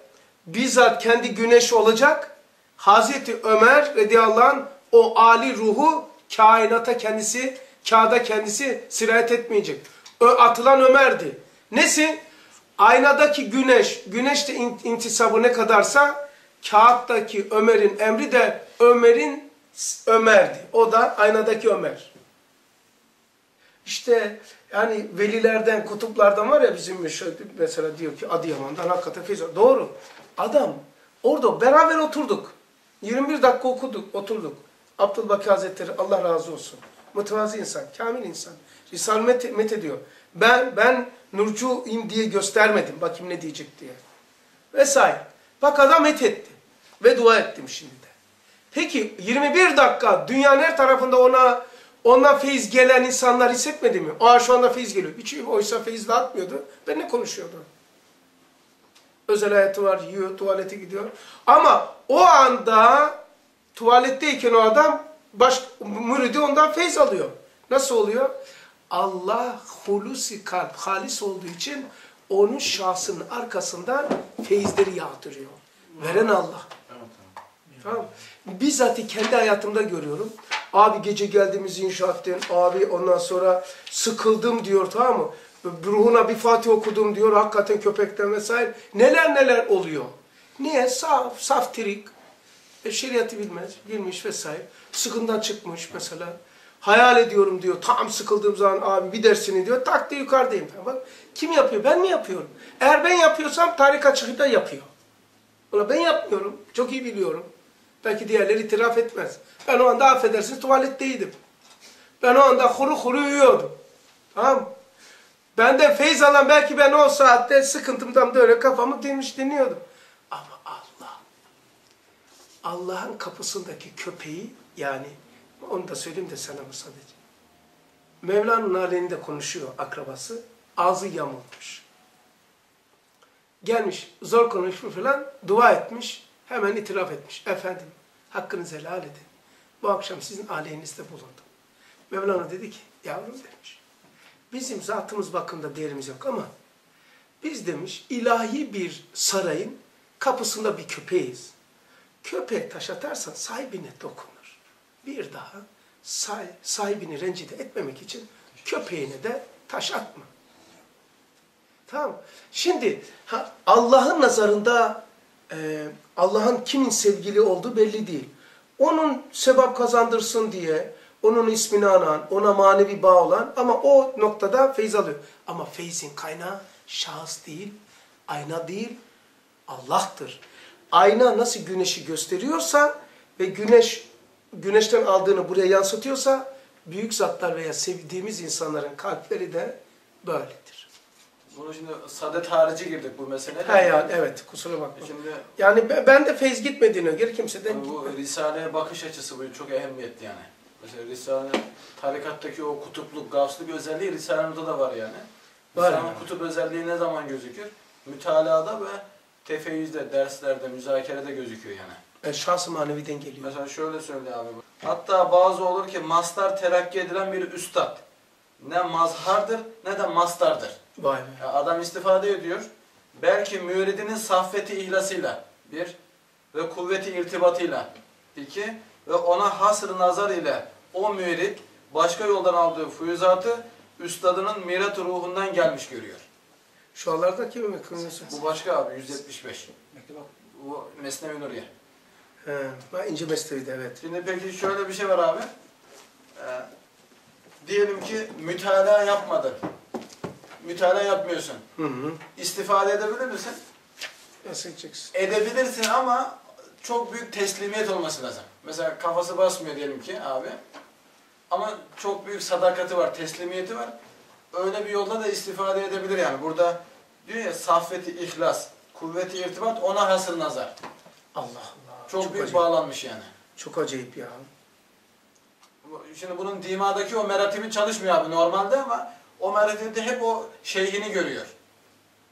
bizzat kendi güneş olacak. Hazreti Ömer radıyallahu anh o ali ruhu kainata kendisi, kağıda kendisi sirayet etmeyecek. Atılan Ömer'di. Nesi? Aynadaki güneş, güneş de intisabı ne kadarsa kağıttaki Ömer'in emri de Ömer'in Ömer'di. O da aynadaki Ömer. İşte yani velilerden, kutuplardan var ya bizim mesela diyor ki Adıyaman'dan hakikaten feyz Doğru. Adam orada beraber oturduk. 21 dakika okuduk, oturduk. Abdülbaki Hazretleri Allah razı olsun. Mütevazi insan, kamil insan. Risale met, met ediyor. Ben ben Nurcu'yim diye göstermedim. Bakayım ne diyecek diye. Vesaire. Bak adam met etti. Ve dua ettim şimdi de. Peki 21 dakika dünyanın her tarafında ona ondan feyiz gelen insanlar hissetmedi mi? Aa şu anda feyiz geliyor. Hiç oysa feyiz dağıtmıyordu. Ben ne konuşuyordu? Özel hayatı var, yiyor, tuvalete gidiyor. Ama o anda tuvaletteyken o adam baş, müridi ondan feyiz alıyor. Nasıl oluyor? Allah hulusi kalp, halis olduğu için onun şahsının arkasından feyizleri yağdırıyor. Veren Allah. Tamam Bizzat kendi hayatımda görüyorum. Abi gece geldiğimiz inşaatten, abi ondan sonra sıkıldım diyor tamam mı? Ruhuna bir Fatih okudum diyor, hakikaten köpekten vesaire. Neler neler oluyor. Niye? Saf, saf trik. E, şeriatı bilmez, bilmiş vesaire. Sıkından çıkmış mesela. Hayal ediyorum diyor, tam sıkıldığım zaman abi bir dersini diyor, tak diye yukarıdayım. Bak kim yapıyor? Ben mi yapıyorum? Eğer ben yapıyorsam tarikat çıkıp yapıyor. Ulan ben yapmıyorum, çok iyi biliyorum. Belki diğerleri itiraf etmez. Ben o anda affedersiniz tuvaletteydim. Ben o anda kuru kuru uyuyordum. Tamam mı? Benden feyz alan belki ben o saatte sıkıntımdan böyle kafamı dinmiş dinliyordum. Ama Allah, Allah'ın kapısındaki köpeği yani onu da söyleyeyim de sana bu sadece. Mevla'nın aleyhinde konuşuyor akrabası. Ağzı yamulmuş. Gelmiş zor konuşmuş falan dua etmiş. Hemen itiraf etmiş. Efendim hakkınızı helal edin. Bu akşam sizin aleyhinizde bulundum. Mevlana dedi ki yavrum demiş. Bizim zatımız bakımında değerimiz yok ama biz demiş ilahi bir sarayın kapısında bir köpeğiz. Köpeğe taş atarsan sahibine dokunur. Bir daha sahibini rencide etmemek için köpeğine de taş atma. Tamam Şimdi Allah'ın nazarında e, Allah'ın kimin sevgili olduğu belli değil. Onun sebep kazandırsın diye, onun ismini anan, ona manevi bağ olan ama o noktada feyiz alıyor. Ama feyzin kaynağı şahıs değil, ayna değil, Allah'tır. Ayna nasıl güneşi gösteriyorsa ve güneş güneşten aldığını buraya yansıtıyorsa büyük zatlar veya sevdiğimiz insanların kalpleri de böyledir. Bunu şimdi sadet harici girdik bu meseleye. Ha yani evet kusura bakma. Şimdi Yani be- ben de feyz gitmediğine göre kimseden bu gitmedi. Risale'ye bakış açısı bu çok ehemmiyetli yani. Mesela Risale, tarikattaki o kutupluk, gavslık özelliği Risale'mizde de var yani. Var Risale'nin yani. kutup özelliği ne zaman gözükür? Mütalada ve tefeyyüzde, derslerde, müzakerede gözüküyor yani. E, şahs-ı maneviden geliyor. Mesela şöyle söyle abi. Hatta bazı olur ki mastar terakki edilen bir üstad. Ne mazhardır ne de mastardır. Vay be. Ya adam istifade ediyor. Belki müridinin saffeti ihlasıyla bir ve kuvveti irtibatıyla iki ve ona hasr nazar ile o mürid başka yoldan aldığı fuyuzatı üstadının mirat ruhundan gelmiş görüyor. Şu anlarda kimi mi kılıyorsun? Bu başka abi 175. Bu Mesnevi Nuriye. He, ben ince mesleğiydi evet. Şimdi peki şöyle bir şey var abi. Ee, diyelim ki mütalaa yapmadın. Mütalaa yapmıyorsun. Hı hı. İstifade edebilir misin? Nasıl gideceksin? Edebilirsin ama çok büyük teslimiyet olması lazım. Mesela kafası basmıyor diyelim ki abi. Ama çok büyük sadakati var, teslimiyeti var. Öyle bir yolda da istifade edebilir yani. Burada diyor ya saffeti ihlas, kuvveti irtibat ona hasır nazar. Allah Allah. Çok, büyük acayip. bağlanmış yani. Çok acayip ya. Şimdi bunun dimadaki o meratibi çalışmıyor abi normalde ama o meratibde hep o şeyhini görüyor.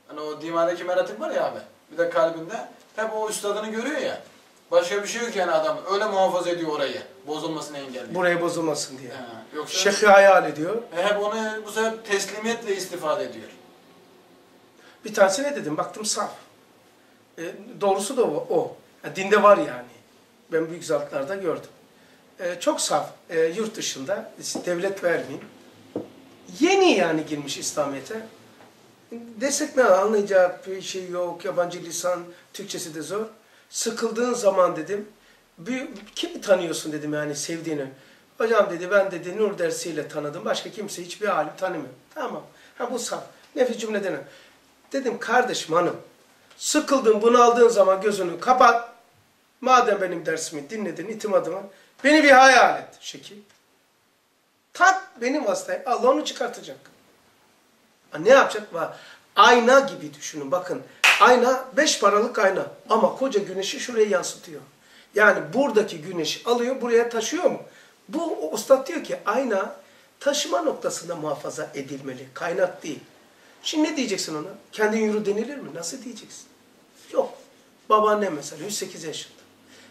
Hani o dimadaki meratip var ya abi. Bir de kalbinde hep o üstadını görüyor ya. Başka bir şey yok yani adam. Öyle muhafaza ediyor orayı. Bozulmasını engelliyor. Buraya bozulmasın diye. Ha, yoksa Şeyhi hayal ediyor. hep onu bu sefer teslimiyetle istifade ediyor. Bir tanesi ne dedim? Baktım saf. E, doğrusu da o. o. Ya, dinde var yani. Ben büyük zatlarda gördüm. E, çok saf. E, yurt dışında. Devlet vermeyeyim. Yeni yani girmiş İslamiyet'e. Desek ne anlayacak bir şey yok. Yabancı lisan. Türkçesi de zor. Sıkıldığın zaman dedim. Bir, kimi tanıyorsun dedim yani sevdiğini. Hocam dedi ben dedi Nur dersiyle tanıdım. Başka kimse hiçbir alim tanımıyorum. Tamam. Ha bu saf. Nefis cümleden. Dedim kardeşim hanım. Sıkıldın bunaldığın zaman gözünü kapat. Madem benim dersimi dinledin itimadıma. Beni bir hayal et şekil. Tak benim vasıtayı Allah onu çıkartacak. Ne yapacak? Ayna gibi düşünün bakın. Ayna beş paralık ayna ama koca güneşi şuraya yansıtıyor. Yani buradaki güneşi alıyor buraya taşıyor mu? Bu ustad diyor ki ayna taşıma noktasında muhafaza edilmeli. Kaynak değil. Şimdi ne diyeceksin ona? Kendin yürü denilir mi? Nasıl diyeceksin? Yok. Babaannem mesela 108 yaşında.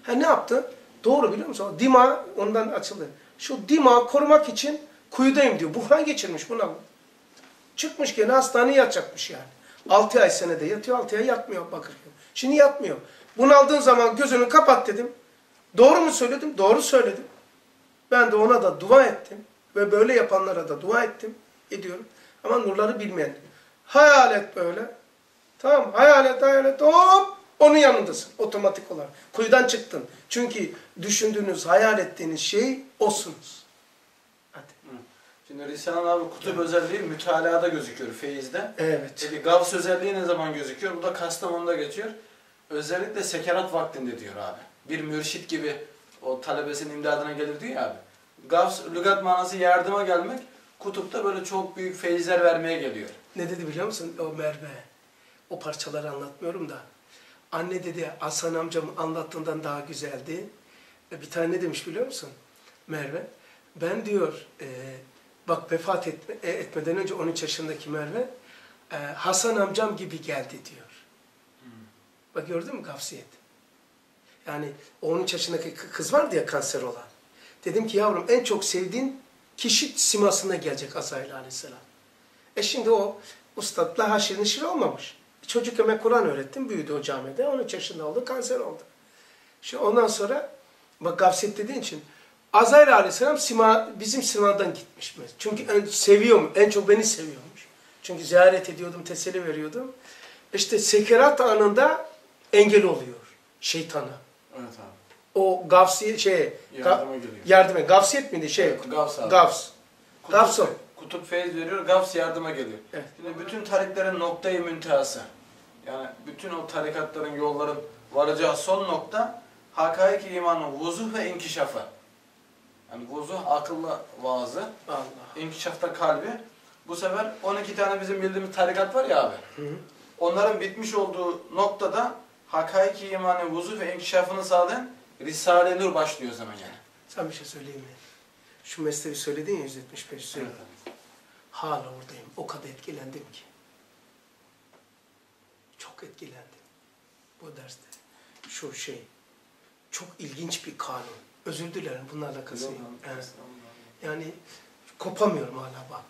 Ha ne yaptı? Doğru biliyor musun? Dima ondan açıldı. Şu dima korumak için kuyudayım diyor. Buhran geçirmiş buna. Çıkmış gene hastaneye yatacakmış yani. 6 ay senede yatıyor, 6 ay yatmıyor Bakırköy. Şimdi yatmıyor. Bunaldığın zaman gözünü kapat dedim. Doğru mu söyledim? Doğru söyledim. Ben de ona da dua ettim. Ve böyle yapanlara da dua ettim. Ediyorum. Ama nurları bilmeyen. Hayal et böyle. Tamam hayal et hayal et hop onun yanındasın otomatik olarak. Kuyudan çıktın. Çünkü düşündüğünüz, hayal ettiğiniz şey osunuz. Hadi. Şimdi Risale abi kutup özelliği mütalada gözüküyor feyizde. Evet. Peki gavs özelliği ne zaman gözüküyor? Bu da Kastamonu'da geçiyor. Özellikle sekerat vaktinde diyor abi. Bir mürşit gibi o talebesinin imdadına gelir diyor ya abi. Gavs lügat manası yardıma gelmek, kutupta böyle çok büyük feyizler vermeye geliyor. Ne dedi biliyor musun o Merve? O parçaları anlatmıyorum da. Anne dedi Hasan amcam anlattığından daha güzeldi. E, Bir tane ne demiş biliyor musun? Merve. Ben diyor e, bak vefat etme, e, etmeden önce 13 yaşındaki Merve e, Hasan amcam gibi geldi diyor. Bak gördün mü gafsiyet? Yani o 13 yaşındaki kı- kız vardı ya kanser olan. Dedim ki yavrum en çok sevdiğin kişi simasına gelecek Azrail aleyhisselam. E şimdi o ustadla haşir neşir olmamış. Çocuk hemen Kur'an öğrettim. Büyüdü o camide. 13 yaşında oldu. Kanser oldu. Şimdi ondan sonra bak gafset dediğin için Azrail aleyhisselam sima, bizim simadan gitmiş. Çünkü en, seviyorum. En çok beni seviyormuş. Çünkü ziyaret ediyordum, teselli veriyordum. İşte sekerat anında engel oluyor şeytana. Evet abi. O gafsi şey Yardıma ga, geliyor. yardıma gafsiyet miydi şey? Evet, gavs abi. Gafs. O. kutup feyiz veriyor, gavs yardıma geliyor. Evet. Şimdi bütün tariklerin noktayı müntehası. Yani bütün o tarikatların, yolların varacağı son nokta hakaik imanın vuzuh ve inkişafı. Yani vuzuh akılla vaazı, Allah. inkişafta kalbi. Bu sefer 12 tane bizim bildiğimiz tarikat var ya abi. Onların bitmiş olduğu noktada hakaiki imanı vuzu ve inkişafını sağlayan Risale-i Nur başlıyor o zaman yani. Sen bir şey söyleyeyim mi? Şu mesleği söyledin ya 175 söyle. Hala oradayım. O kadar etkilendim ki. Çok etkilendim. Bu derste. Şu şey. Çok ilginç bir kanun. Özür dilerim bununla alakası yok. Evet. Yani kopamıyorum hala bak.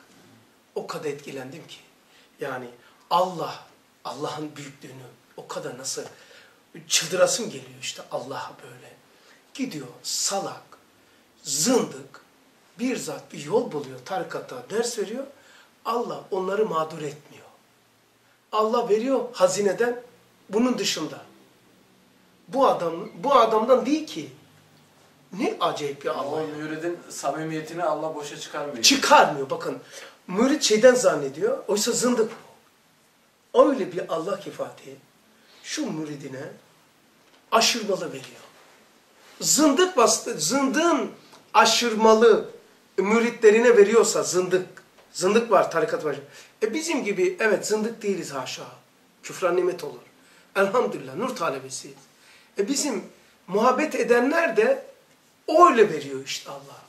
O kadar etkilendim ki. Yani Allah, Allah'ın büyüklüğünü o kadar nasıl çıldırasım geliyor işte Allah'a böyle. Gidiyor salak, zındık, bir zat bir yol buluyor, tarikata ders veriyor. Allah onları mağdur etmiyor. Allah veriyor hazineden bunun dışında. Bu adam bu adamdan değil ki. Ne acayip bir Allah. O ya. müridin samimiyetini Allah boşa çıkarmıyor. Çıkarmıyor bakın. Mürit şeyden zannediyor. Oysa zındık bu. Öyle bir Allah ki Fatih şu müridine aşırmalı veriyor. Zındık bastı, zındığın aşırmalı müritlerine veriyorsa zındık. Zındık var, tarikat var. E bizim gibi evet zındık değiliz haşa. Küfran nimet olur. Elhamdülillah nur talebesiyiz. E bizim muhabbet edenler de öyle veriyor işte Allah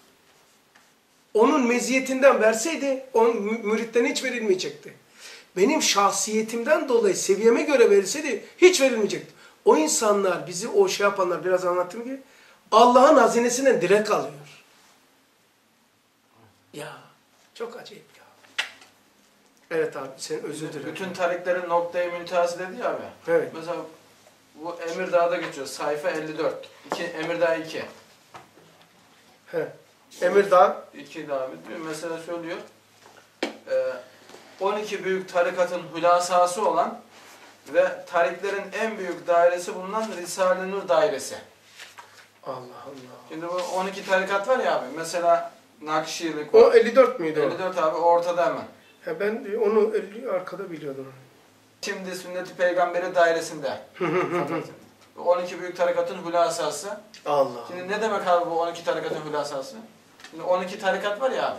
onun meziyetinden verseydi onun mü- müritten hiç verilmeyecekti. Benim şahsiyetimden dolayı seviyeme göre verilseydi hiç verilmeyecekti. O insanlar bizi o şey yapanlar biraz anlattım ki Allah'ın hazinesinden direkt alıyor. Ya çok acayip. Evet abi sen özür dilerim. Bütün tariklerin noktayı müntehası dedi ya abi. Evet. Mesela bu Emirdağ'da geçiyor. Sayfa 54. İki, Emirdağ 2. He. Emirdağ 2 daha bir mesela söylüyor. Ee, 12 büyük tarikatın hülasası olan ve tariklerin en büyük dairesi bulunan Risale-i Nur dairesi. Allah Allah. Şimdi bu 12 tarikat var ya abi. Mesela Nakşilik O var. 54 müydü o? 54 abi ortada hemen. He, ben onu 50 arkada biliyordum. Şimdi sünnet-i peygamberi dairesinde. 12 büyük tarikatın hülasası. Allah. Şimdi ne demek abi bu 12 tarikatın hülasası? Şimdi 12 tarikat var ya abi.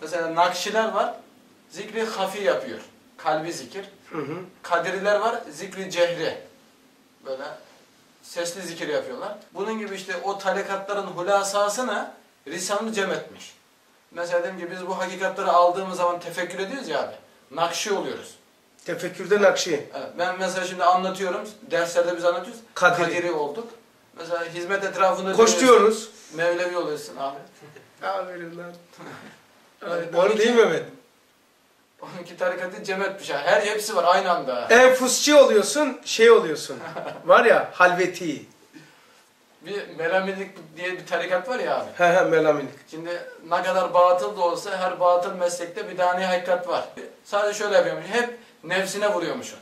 Mesela Nakşiler var. Zikri hafi yapıyor. Kalbi zikir. Hı hı. Kadiriler var. Zikri cehri. Böyle sesli zikir yapıyorlar. Bunun gibi işte o tarikatların hülasasını Risale-i Cem etmiş. Mesela diyelim ki biz bu hakikatleri aldığımız zaman tefekkür ediyoruz ya abi. Nakşi oluyoruz. Tefekkürde Nakşi. Evet, ben mesela şimdi anlatıyorum. Derslerde biz anlatıyoruz. Kadiri. Kadiri olduk. Mesela hizmet etrafında Koş dönüyorsun, diyoruz. Mevlevi oluyorsun abi. Aferin lan. Doğru değil Mehmet? 12 tarikatı cem etmiş. Her hepsi var aynı anda. Enfusçi oluyorsun, şey oluyorsun. Var ya, halveti. Bir melamilik diye bir tarikat var ya abi. He he, melamilik. Şimdi ne kadar batıl da olsa her batıl meslekte bir tane hakikat var. Sadece şöyle yapıyormuş. Hep nefsine vuruyormuş.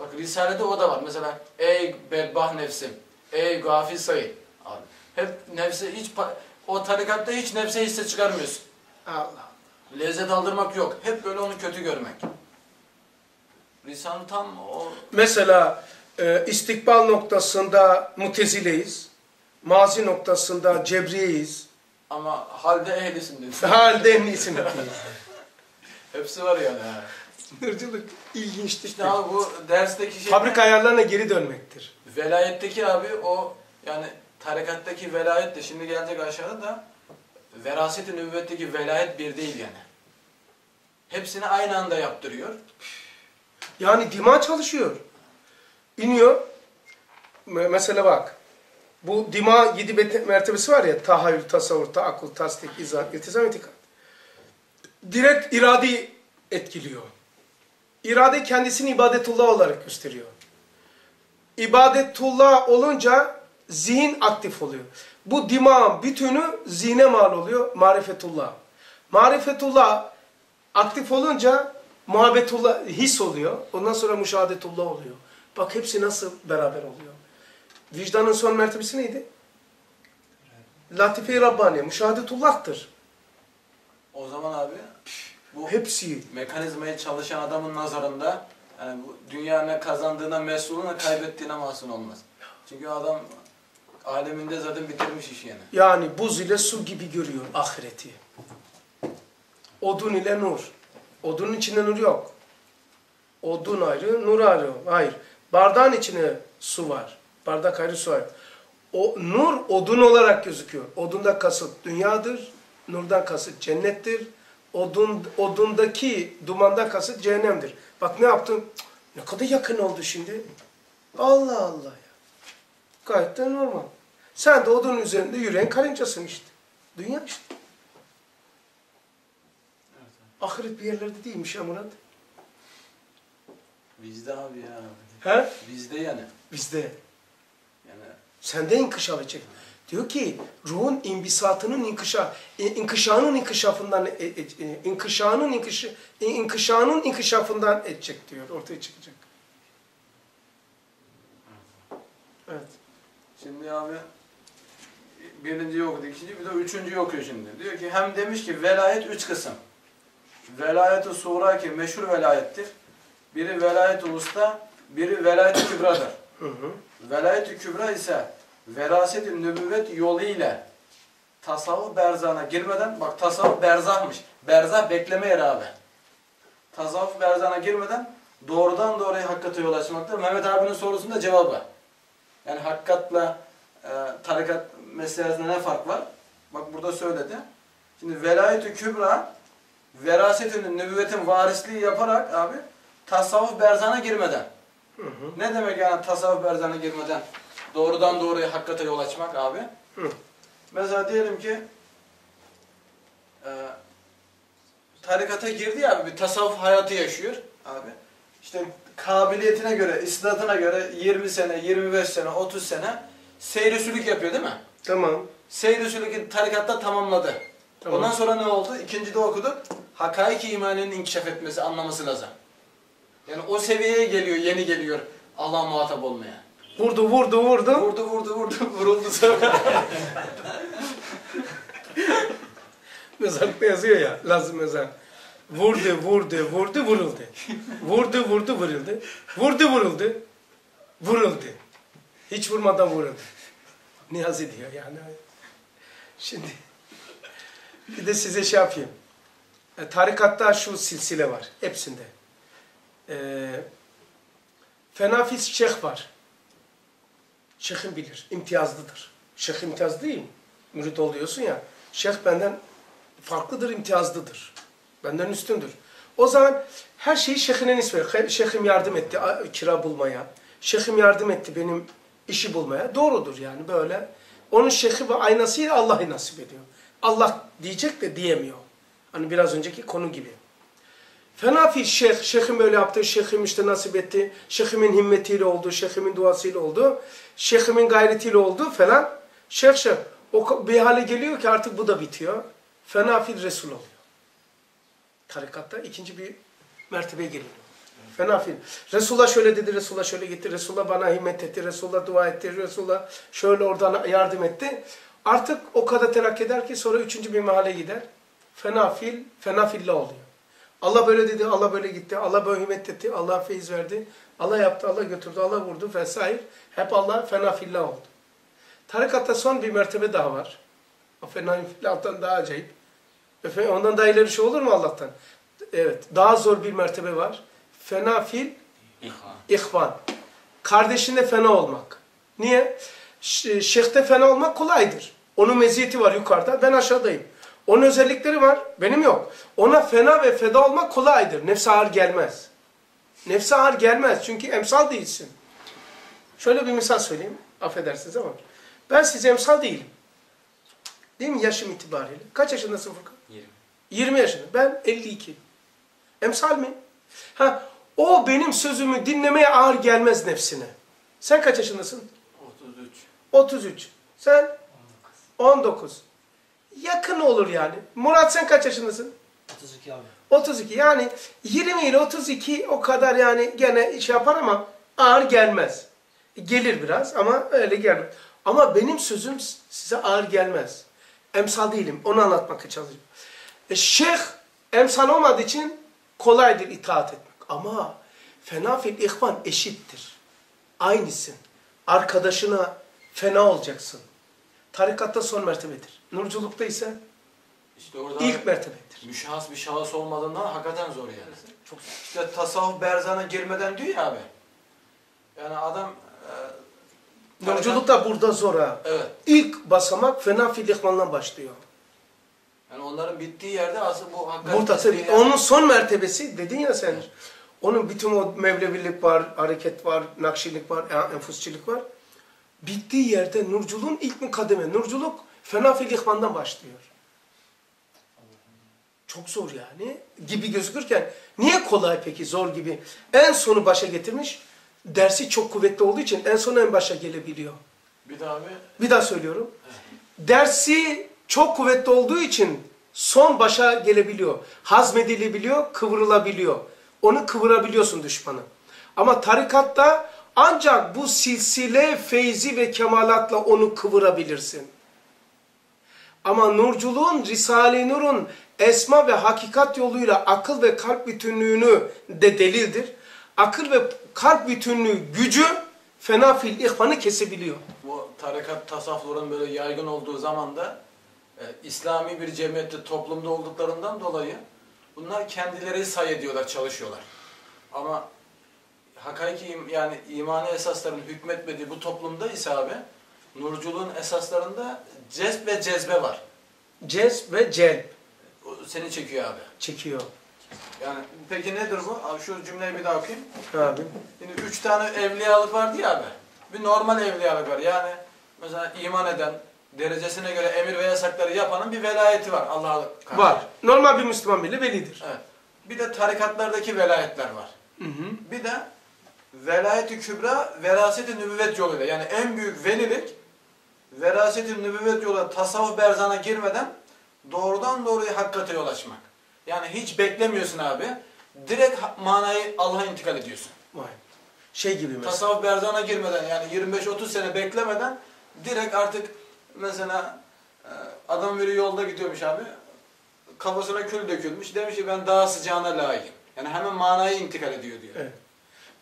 Bak Risale'de o da var. Mesela ey bedbah nefsim. Ey gafil sayı. Abi. Hep nefse hiç o tarikatta hiç nefse hisse çıkarmıyorsun. Allah. Lezzet aldırmak yok. Hep böyle onu kötü görmek. Risale tam o Mesela e, istikbal noktasında mutezileyiz. Mazi noktasında cebriyeyiz. ama halde ehlisin dedi. Halde en iyisini Hepsi var yani. ha. Sınırcılık ilginçtir. İşte abi bu dersteki şey Fabrika ayarlarına geri dönmektir. velayetteki abi o yani tarikattaki velayet de şimdi gelecek aşağıda da veraset-i nübüvvetteki velayet bir değil yani. Hepsini aynı anda yaptırıyor. Yani dima çalışıyor. İniyor. Me- Mesela bak. Bu dima yedi mertebesi var ya. Tahayyül, tasavvur, taakkul, tasdik, izan, iltizam, itikat. Direkt iradi etkiliyor. İrade kendisini ibadetullah olarak gösteriyor. İbadetullah olunca zihin aktif oluyor. Bu dima bütünü zihne mal oluyor. Marifetullah. Marifetullah aktif olunca muhabbetullah his oluyor. Ondan sonra müşahadetullah oluyor. Bak hepsi nasıl beraber oluyor. Vicdanın son mertebesi neydi? Latife-i Rabbani, müşahadetullah'tır. O zaman abi bu Hepsi. mekanizmayı çalışan adamın nazarında yani bu dünya ne kazandığına mesul ne kaybettiğine mahzun olmaz. Çünkü adam aleminde zaten bitirmiş işi yani. Yani buz ile su gibi görüyor ahireti. Odun ile nur. Odunun içinde nur yok. Odun ayrı, nur ayrı. Hayır. Bardağın içine su var. Bardak ayrı su ayrı. O nur odun olarak gözüküyor. Odunda kasıt dünyadır. Nurdan kasıt cennettir. Odun, odundaki dumandan kasıt cehennemdir. Bak ne yaptım? Ne kadar yakın oldu şimdi. Allah Allah ya. Gayet de normal. Sen de odunun üzerinde yürüyen karıncasın işte. Dünya işte. Ahiret bir yerlerde değilmiş ya Murat. Bizde abi ya. He? Bizde yani. Bizde. Sende inkışaf edecek. Diyor ki ruhun imbisatının inkışa, inkışanın inkışafından, e, e, e, inkışanın inkış, inkışanın inkışafından edecek diyor. Ortaya çıkacak. Evet. Şimdi abi birinci okudu, ikinci bir de üçüncü okuyor şimdi. Diyor ki hem demiş ki velayet üç kısım. Velayet-i suğra ki meşhur velayettir. Biri velayet-i usta, biri velayet-i kübradır. Velayet-i kübra ise veraset-i nübüvvet yolu ile tasavvuf berzahına girmeden, bak tasavvuf berzahmış. Berzah bekleme yeri abi. Tasavvuf berzahına girmeden doğrudan doğruya hakikate yol açmaktır. Mehmet abinin sorusunda cevabı. Yani hakikatla e, tarikat arasında ne fark var? Bak burada söyledi. Şimdi velayet-i kübra veraset-i nübüvvetin varisliği yaparak abi tasavvuf berzahına girmeden. Hı hı. Ne demek yani tasavvuf berzana girmeden doğrudan doğruya hakikate yol açmak abi? Hı. Mesela diyelim ki e, tarikata girdi ya abi bir tasavvuf hayatı yaşıyor abi. İşte kabiliyetine göre, istidatına göre 20 sene, 25 sene, 30 sene seyri sülük yapıyor değil mi? Tamam. Seyri sülükü tarikatta tamamladı. Tamam. Ondan sonra ne oldu? İkinci de okuduk. Hakaiki imanının inkişaf etmesi, anlaması lazım. Yani o seviyeye geliyor, yeni geliyor Allah'a muhatap olmaya. Vurdu, vurdu, vurdu. Vurdu vurdu vurdu vuruldu sonra. Mezarlıkta yazıyor ya, Lazım mezar. Vurdu, vurdu, vurdu, vuruldu. Vurdu, vurdu, vuruldu. Vurdu, vuruldu. Vuruldu. Hiç vurmadan vuruldu. Niyazi diyor yani. Şimdi bir de size şey yapayım. E, tarikatta şu silsile var. Hepsinde. E, Fenafis şeyh var. Şeyhim bilir. imtiyazlıdır. Şeyh imtiyazlı değil mi? Mürit oluyorsun ya. Şeyh benden farklıdır, imtiyazlıdır. Benden üstündür. O zaman her şeyi şeyhine nispet. Şeyhim yardım etti kira bulmaya. Şeyhim yardım etti benim işi bulmaya. Doğrudur yani böyle. Onun şeyhi ve aynasıyla Allah'ı nasip ediyor. Allah diyecek de diyemiyor. Hani biraz önceki konu gibi. Fena fi şeyh, şeyhim böyle yaptı, şeyhim işte nasip etti, şeyhimin himmetiyle oldu, şeyhimin duasıyla oldu, şeyhimin gayretiyle oldu falan. Şeyh şeyh, o bir hale geliyor ki artık bu da bitiyor. Fena fil Resul oluyor. Tarikatta ikinci bir mertebeye geliyor. Fena fil. Resulullah şöyle dedi, Resulullah şöyle gitti, Resulullah bana himmet etti, Resulullah dua etti, Resulullah şöyle oradan yardım etti. Artık o kadar terakki eder ki sonra üçüncü bir mahalle gider. Fena fil, fena oluyor. Allah böyle dedi, Allah böyle gitti, Allah böyle etti, Allah feyiz verdi, Allah yaptı, Allah götürdü, Allah vurdu vesaire. Hep Allah fena fillah oldu. Tarikatta son bir mertebe daha var. O fena fillahtan daha acayip. Efendim, ondan daha ileri şey olur mu Allah'tan? Evet, daha zor bir mertebe var. Fena fil ihvan. Kardeşinde fena olmak. Niye? Şeyhte fena olmak kolaydır. Onun meziyeti var yukarıda, ben aşağıdayım. Onun özellikleri var, benim yok. Ona fena ve feda olmak kolaydır. Nefse ağır gelmez. Nefse ağır gelmez çünkü emsal değilsin. Şöyle bir misal söyleyeyim, affedersiniz ama. Ben size emsal değilim. Değil mi yaşım itibariyle? Kaç yaşındasın Furkan? 20. 20 yaşında. Ben 52. Emsal mi? Ha, o benim sözümü dinlemeye ağır gelmez nefsine. Sen kaç yaşındasın? 33. 33. Sen? 19. Yakın olur yani. Murat sen kaç yaşındasın? 32 abi. 32. Yani 20 ile 32 o kadar yani gene iş yapar ama ağır gelmez. Gelir biraz ama öyle gelmez. Ama benim sözüm size ağır gelmez. Emsal değilim. Onu anlatmak çalışıyorum. E, şeyh emsal olmadığı için kolaydır itaat etmek. Ama fena fil ihvan eşittir. Aynısın. Arkadaşına fena olacaksın. Tarikatta son mertebedir. Nurculukta ise İşte orada İlk mertebedir. müşahhas bir şahıs olmadığından hakikaten zor yani. Çok İşte tasavvuf berzana girmeden diyor ya abi. Yani adam e, Yolculuk da burada zor ha. Evet. İlk basamak fena fil başlıyor. Yani onların bittiği yerde asıl bu hakikaten Burada yani- onun son mertebesi dedin ya sen. Onun bütün o mevlevilik var, hareket var, nakşilik var, e, enfusçilik var. Bittiği yerde nurculuğun ilk bir kademe. Nurculuk fena fil ihvandan başlıyor. Çok zor yani gibi gözükürken niye kolay peki zor gibi? En sonu başa getirmiş. Dersi çok kuvvetli olduğu için en sonu en başa gelebiliyor. Bir de abi Bir daha söylüyorum. Dersi çok kuvvetli olduğu için son başa gelebiliyor. Hazmedilebiliyor, kıvrılabiliyor. Onu kıvırabiliyorsun düşmanı. Ama tarikatta ancak bu silsile, feyzi ve kemalatla onu kıvırabilirsin. Ama nurculuğun, Risale-i Nur'un esma ve hakikat yoluyla akıl ve kalp bütünlüğünü de delildir. Akıl ve kalp bütünlüğü gücü fena fil ihvanı kesebiliyor. bu tarikat tasavvufların böyle yaygın olduğu zamanda e, İslami bir cemiyette toplumda olduklarından dolayı bunlar kendileri say ediyorlar, çalışıyorlar. Ama hakiki yani imani esasların hükmetmediği bu toplumda ise abi nurculuğun esaslarında cezb ve cezbe var. Cez ve celb O seni çekiyor abi. çekiyor. Yani peki nedir bu? Abi şu cümleyi bir daha okuyayım. Abi. Şimdi üç tane evliyalık var diye abi. Bir normal evliyalık var. Yani mesela iman eden, derecesine göre emir ve yasakları yapanın bir velayeti var Allah'a karşı. Var. Normal bir Müslüman bile velidir. Evet. Bir de tarikatlardaki velayetler var. Hı hı. Bir de velayet-i kübra, veraset-i nübüvvet yoluyla. Yani en büyük velilik, veraset-i nübüvvet yoluyla tasavvuf berzana girmeden doğrudan doğruya hakikate yol açmak. Yani hiç beklemiyorsun abi. Direkt manayı Allah'a intikal ediyorsun. Vay. Şey gibi mesela. Tasavvuf berzana girmeden yani 25-30 sene beklemeden direkt artık mesela e, adam biri yolda gidiyormuş abi. Kafasına kül dökülmüş. Demiş ki ben daha sıcağına layığım. Yani hemen manayı intikal ediyor diyor. Evet.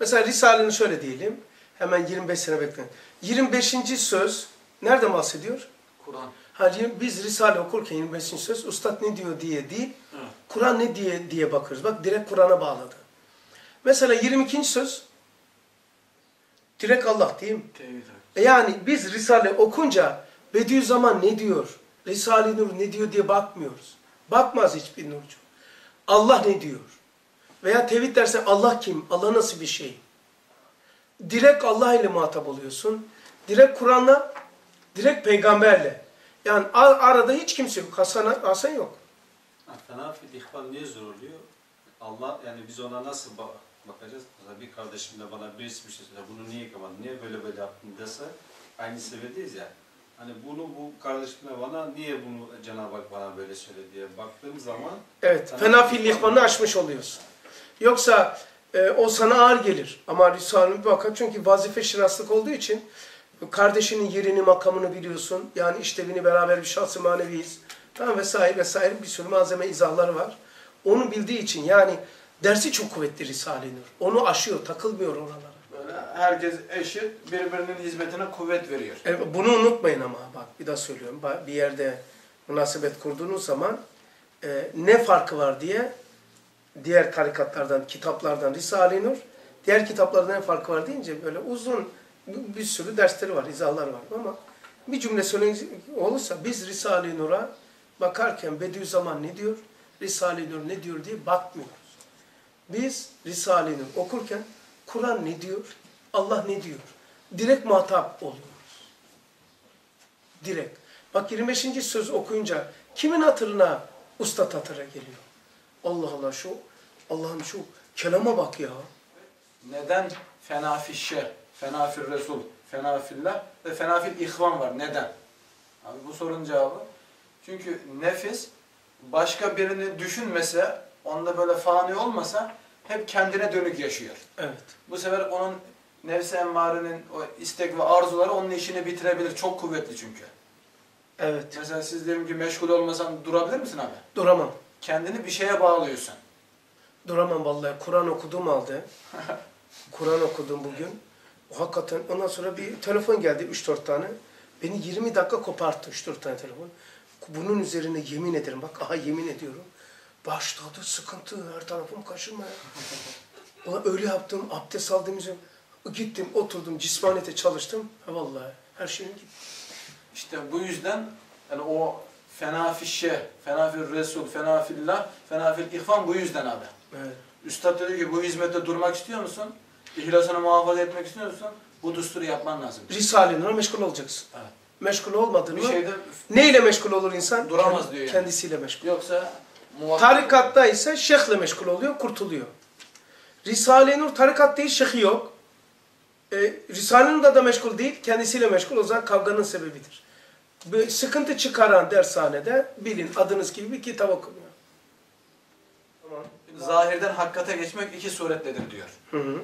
Mesela Risale'ni şöyle diyelim. Hemen 25 sene bekleyin. 25. söz nerede bahsediyor? Kur'an. Ha, yirmi- biz Risale okurken 25. söz Ustad ne diyor diye değil, Evet. Kur'an ne diye diye bakıyoruz. Bak direkt Kur'an'a bağladı. Mesela 22. söz direkt Allah değil mi? Tevhid abi. E Yani biz Risale okunca Bediüzzaman ne diyor? Risale-i Nur ne diyor diye bakmıyoruz. Bakmaz hiçbir nurcu. Allah ne diyor? Veya tevhid derse Allah kim? Allah nasıl bir şey? Direkt Allah ile muhatap oluyorsun. Direkt Kur'an'la, direkt peygamberle. Yani ar- arada hiç kimse yok. Hasan, Hasan yok. Fena fil ihvan niye zor oluyor? Allah yani biz ona nasıl bak bakacağız? Mesela bir kardeşim de bana birisi bir şey söyledi. Bunu niye yıkamadın? Niye böyle böyle yaptın dese aynı seviyedeyiz ya. Hani bunu bu kardeşimle bana niye bunu Cenab-ı Hak bana böyle söyledi diye baktığım zaman Evet, Fena fil fiil ihvanını aşmış oluyorsun. Yoksa e, o sana ağır gelir. Ama Risale-i Bakar çünkü vazife şinaslık olduğu için kardeşinin yerini, makamını biliyorsun. Yani işlevini beraber bir şahsı maneviyiz. Tamam vesaire vesaire bir sürü malzeme izahları var. Onu bildiği için yani dersi çok kuvvetli Risale-i Nur. Onu aşıyor, takılmıyor oralara. Böyle herkes eşit, birbirinin hizmetine kuvvet veriyor. E, bunu unutmayın ama bak bir daha söylüyorum. Bir yerde münasebet kurduğunuz zaman e, ne farkı var diye diğer tarikatlardan, kitaplardan Risale-i Nur, diğer kitaplardan ne farkı var deyince böyle uzun bir sürü dersleri var, izahlar var ama bir cümle söyleyecek olursa biz Risale-i Nur'a bakarken Bediüzzaman ne diyor, Risale-i Nur ne diyor diye bakmıyoruz. Biz Risale-i Nur okurken Kur'an ne diyor, Allah ne diyor? Direkt muhatap oluyoruz. Direkt. Bak 25. söz okuyunca kimin hatırına usta hatıra geliyor? Allah Allah şu Allah'ım şu kelama bak ya. Neden fena fişşe, fena fil resul, fena fillah ve fena fil ihvan var? Neden? Abi bu sorunun cevabı. Çünkü nefis başka birini düşünmese, onda böyle fani olmasa hep kendine dönük yaşıyor. Evet. Bu sefer onun nefsi emmarenin o istek ve arzuları onun işini bitirebilir. Çok kuvvetli çünkü. Evet. Mesela siz diyelim ki meşgul olmasan durabilir misin abi? Duramam. Kendini bir şeye bağlıyorsun. Duramam vallahi. Kur'an okuduğum halde. Kur'an okudum bugün. Hakikaten ondan sonra bir telefon geldi 3-4 tane. Beni 20 dakika koparttı 3-4 tane telefon. bunun üzerine yemin ederim. Bak aha yemin ediyorum. Başladı sıkıntı. Her tarafım kaşınmaya. Ulan öyle yaptım. Abdest aldım. üzerine. Gittim oturdum. Cismanete çalıştım. Ha vallahi her şeyim gitti. İşte bu yüzden yani o fena fişe, fena fil resul, fena fillah, fena fil ihvan bu yüzden abi. Evet. Üstad dedi ki bu hizmette durmak istiyor musun? İhlasını muhafaza etmek istiyor musun? Bu dusturu yapman lazım. Risale-i meşgul olacaksın. Evet. Meşgul olmadın Bir mı? şeyde Neyle meşgul olur insan? Duramaz diyor yani. Kendisiyle meşgul. yoksa Tarikatta ise şeyhle meşgul oluyor, kurtuluyor. Risale-i Nur tarikat değil, şeyhi yok. E, Risale-i Nur'da da meşgul değil, kendisiyle meşgul. O zaman kavganın sebebidir. Bir sıkıntı çıkaran dershanede bilin adınız gibi bir kitap okunuyor. Tamam. Zahirden hakikate geçmek iki suretledir diyor. Hı hı.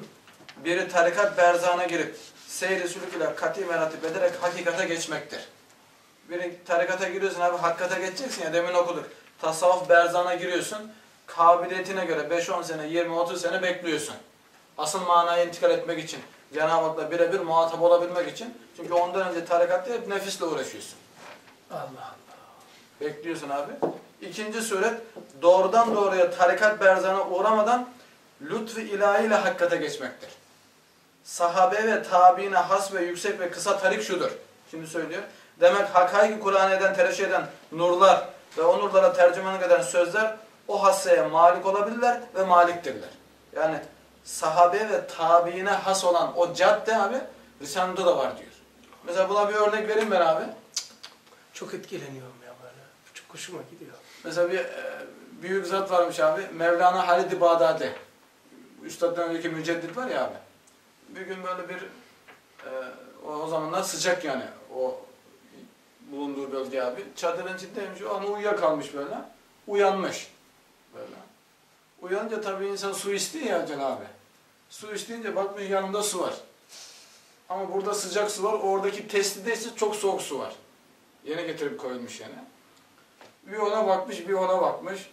Biri tarikat berzana girip seyri sülük ile kati meratip ederek hakikate geçmektir. Biri tarikata giriyorsun abi hakikate geçeceksin ya demin okuduk. Tasavvuf berzana giriyorsun. Kabiliyetine göre 5-10 sene, 20-30 sene bekliyorsun. Asıl manaya intikal etmek için. Cenab-ı Hak'la birebir muhatap olabilmek için. Çünkü ondan önce tarikatta hep nefisle uğraşıyorsun. Allah Allah. Bekliyorsun abi. İkinci suret doğrudan doğruya tarikat berzana uğramadan lütfu ilahi ile hakikate geçmektir. Sahabe ve tabiine has ve yüksek ve kısa tarik şudur. Şimdi söylüyor. Demek hakayı Kur'an eden, tereşih eden nurlar ve o nurlara tercümanlık eden sözler o hasseye malik olabilirler ve maliktirler. Yani sahabe ve tabiine has olan o cadde abi Risale'de da var diyor. Mesela buna bir örnek vereyim ben abi. Çok etkileniyorum ya böyle. Çok hoşuma gidiyor. Mesela bir e, büyük zat varmış abi. Mevlana Halid-i Bağdadi. Üstad'dan önceki müceddit var ya abi. Bir gün böyle bir e, o, o zamanlar sıcak yani o bulunduğu bölge abi. Çadırın içindeymiş. O an uyuyakalmış böyle. Uyanmış. Böyle. Uyanınca tabii insan su istiyor ya Cenab-ı. Su isteyince bakmış yanında su var. Ama burada sıcak su var. Oradaki testide ise çok soğuk su var. Yeni getirip koyulmuş yani. Bir ona bakmış, bir ona bakmış.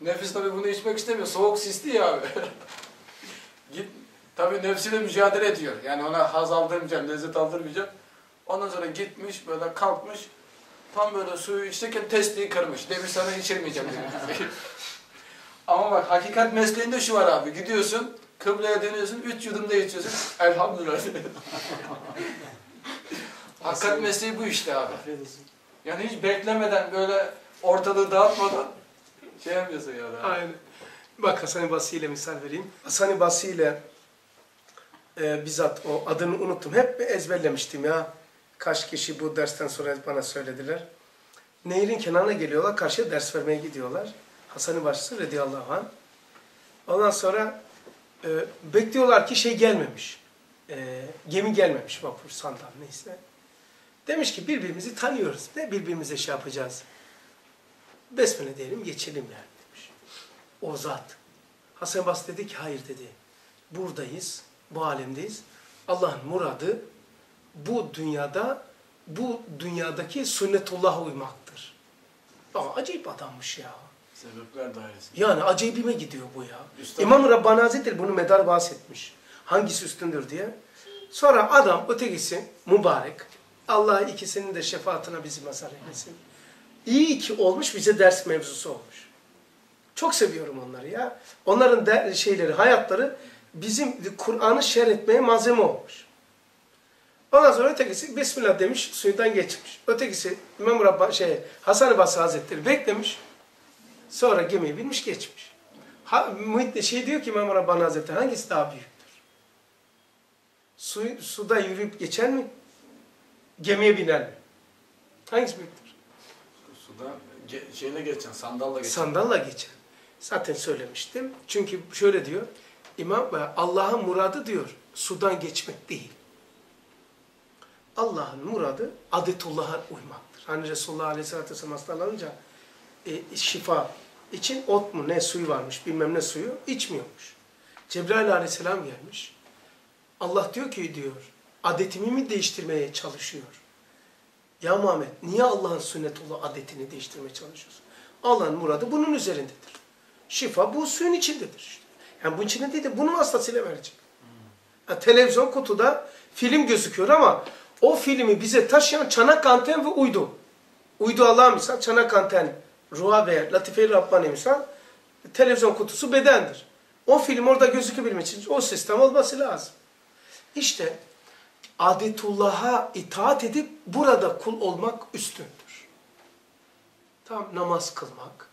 Nefis tabii bunu içmek istemiyor. Soğuk sisli ya abi. Git, tabii nefsiyle mücadele ediyor. Yani ona haz aldırmayacağım, lezzet aldırmayacağım. Ondan sonra gitmiş, böyle kalkmış. Tam böyle suyu içerken testiyi kırmış. Demiş sana içirmeyeceğim demiş. Ama bak hakikat mesleğinde şu var abi. Gidiyorsun, kıbleye dönüyorsun, üç yudumda içiyorsun. Elhamdülillah. hakikat mesleği bu işte abi. Yani hiç beklemeden böyle ortalığı dağıtmadan şey yapıyorsun ya. da. Aynen. Bak Hasan-ı Basri ile misal vereyim. Hasan-ı Basri ile e, bizzat o adını unuttum. Hep ezberlemiştim ya. Kaç kişi bu dersten sonra bana söylediler. Nehrin kenarına geliyorlar, karşıya ders vermeye gidiyorlar. Hasan-ı Basri radıyallahu anh. Ondan sonra e, bekliyorlar ki şey gelmemiş. E, gemi gelmemiş, vapur, sandal neyse. Demiş ki birbirimizi tanıyoruz. Ne birbirimize şey yapacağız? Besmele diyelim, geçelim yani demiş. O zat. Hasan Bas dedi ki hayır dedi. Buradayız, bu alemdeyiz. Allah'ın muradı bu dünyada bu dünyadaki sünnetullah'a uymaktır. Aa, acayip adammış ya. Sebepler dairesi. Yani acayibime gidiyor bu ya. Üstad- İmam-ı Rabbani Hazretleri bunu medar bahsetmiş. Hangisi üstündür diye. Sonra adam ötekisi mübarek. Allah ikisinin de şefaatine bizi mazhar eylesin. İyi ki olmuş bize ders mevzusu olmuş. Çok seviyorum onları ya. Onların de, şeyleri, hayatları bizim Kur'an'ı şer etmeye malzeme olmuş. Ondan sonra ötekisi Bismillah demiş, suyundan geçmiş. Ötekisi İmam Rabba, şey, Hasan-ı Basri Hazretleri beklemiş. Sonra gemiye binmiş geçmiş. Ha, Muhit- şey diyor ki İmam Rabbani Hazretleri hangisi daha büyüktür? Su, suda yürüyüp geçen mi? Gemiye binen? Hangisi büyüktür? Suda ge şeyle geçen, sandalla geçen. Sandalla geçen. Zaten söylemiştim. Çünkü şöyle diyor. İmam Allah'ın muradı diyor sudan geçmek değil. Allah'ın muradı adetullah'a uymaktır. Hani Resulullah Aleyhisselatü Vesselam hastalanınca e, şifa için ot mu ne suyu varmış bilmem ne suyu içmiyormuş. Cebrail Aleyhisselam gelmiş. Allah diyor ki diyor adetimi mi değiştirmeye çalışıyor? Ya Muhammed niye Allah'ın sünnetullah adetini değiştirmeye çalışıyorsun? Allah'ın muradı bunun üzerindedir. Şifa bu suyun içindedir. Yani bunun içinde değil de bunun hastasıyla verecek. Ya televizyon kutuda film gözüküyor ama o filmi bize taşıyan çanak anten ve uydu. Uydu Allah misal, çanak anten, ruha veya latife-i Rabbani misal, televizyon kutusu bedendir. O film orada gözükebilmek için o sistem olması lazım. İşte adetullah'a itaat edip burada kul olmak üstündür. Tamam namaz kılmak,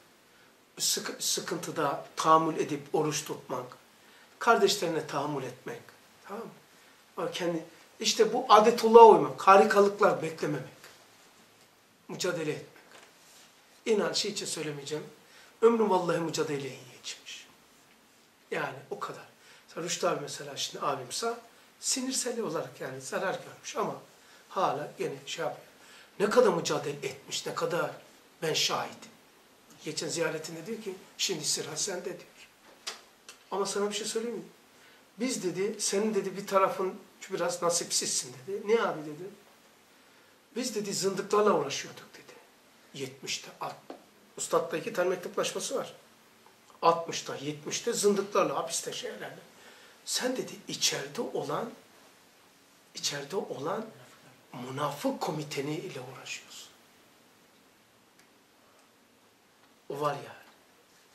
sıkı- sıkıntıda tahammül edip oruç tutmak, kardeşlerine tahammül etmek. Tamam mı? Kendi, işte bu adetullah'a uymak, harikalıklar beklememek, mücadele etmek. İnan şey için söylemeyeceğim, ömrüm vallahi mücadeleye geçmiş. Yani o kadar. Rüştü abi mesela şimdi abimsa sinirsel olarak yani zarar görmüş ama hala gene şey yapıyor. Ne kadar mücadele etmiş, ne kadar ben şahidim. Geçen ziyaretinde diyor ki şimdi sıra sende diyor. Ama sana bir şey söyleyeyim mi? Biz dedi, senin dedi bir tarafın biraz nasipsizsin dedi. Ne abi dedi? Biz dedi zındıklarla uğraşıyorduk dedi. 70'te, alt- Ustad'da iki tane mektuplaşması var. 60'ta, 70'te zındıklarla, hapiste şeylerle. Sen dedi içeride olan, içeride olan münafık komiteni ile uğraşıyorsun. O var yani.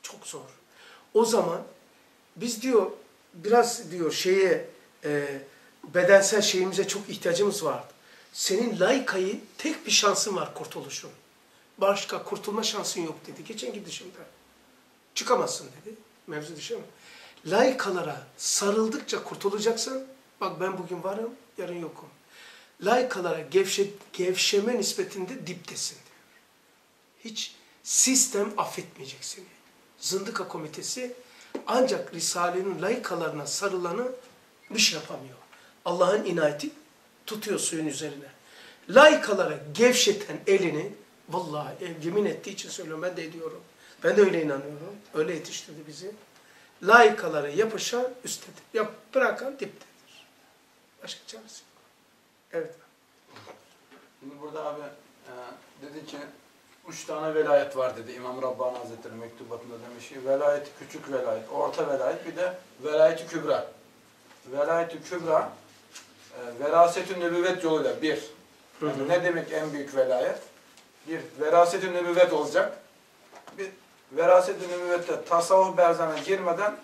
Çok zor. O zaman biz diyor biraz diyor şeye e, bedensel şeyimize çok ihtiyacımız vardı. Senin layıkayı tek bir şansın var kurtuluşun. Başka kurtulma şansın yok dedi. Geçen dışında. Çıkamazsın dedi. Mevzu dışı ama. Layıkalara sarıldıkça kurtulacaksın. Bak ben bugün varım, yarın yokum. Layıkalara gevşe, gevşeme nispetinde diptesin diyor. Hiç sistem affetmeyecek seni. Zındıka komitesi ancak Risale'nin layıkalarına sarılanı bir şey yapamıyor. Allah'ın inayeti tutuyor suyun üzerine. Layıkalara gevşeten elini vallahi e, yemin ettiği için söylüyorum ben de ediyorum. Ben de öyle inanıyorum. Öyle yetiştirdi bizi. Layıkalara yapışan üsttedir. Yap, bırakan diptedir. Başka çaresi yok. Evet. Şimdi burada abi e, dedi ki üç tane velayet var dedi İmam Rabbani Hazretleri mektubatında demiş ki velayet küçük velayet, orta velayet bir de velayeti kübra. Velayeti kübra e, veraset-ü nübüvvet yoluyla bir. Yani hı. ne demek en büyük velayet? Bir, veraset-ü nübüvvet olacak. Bir, veraset-ü nübüvvette tasavvuf berzana girmeden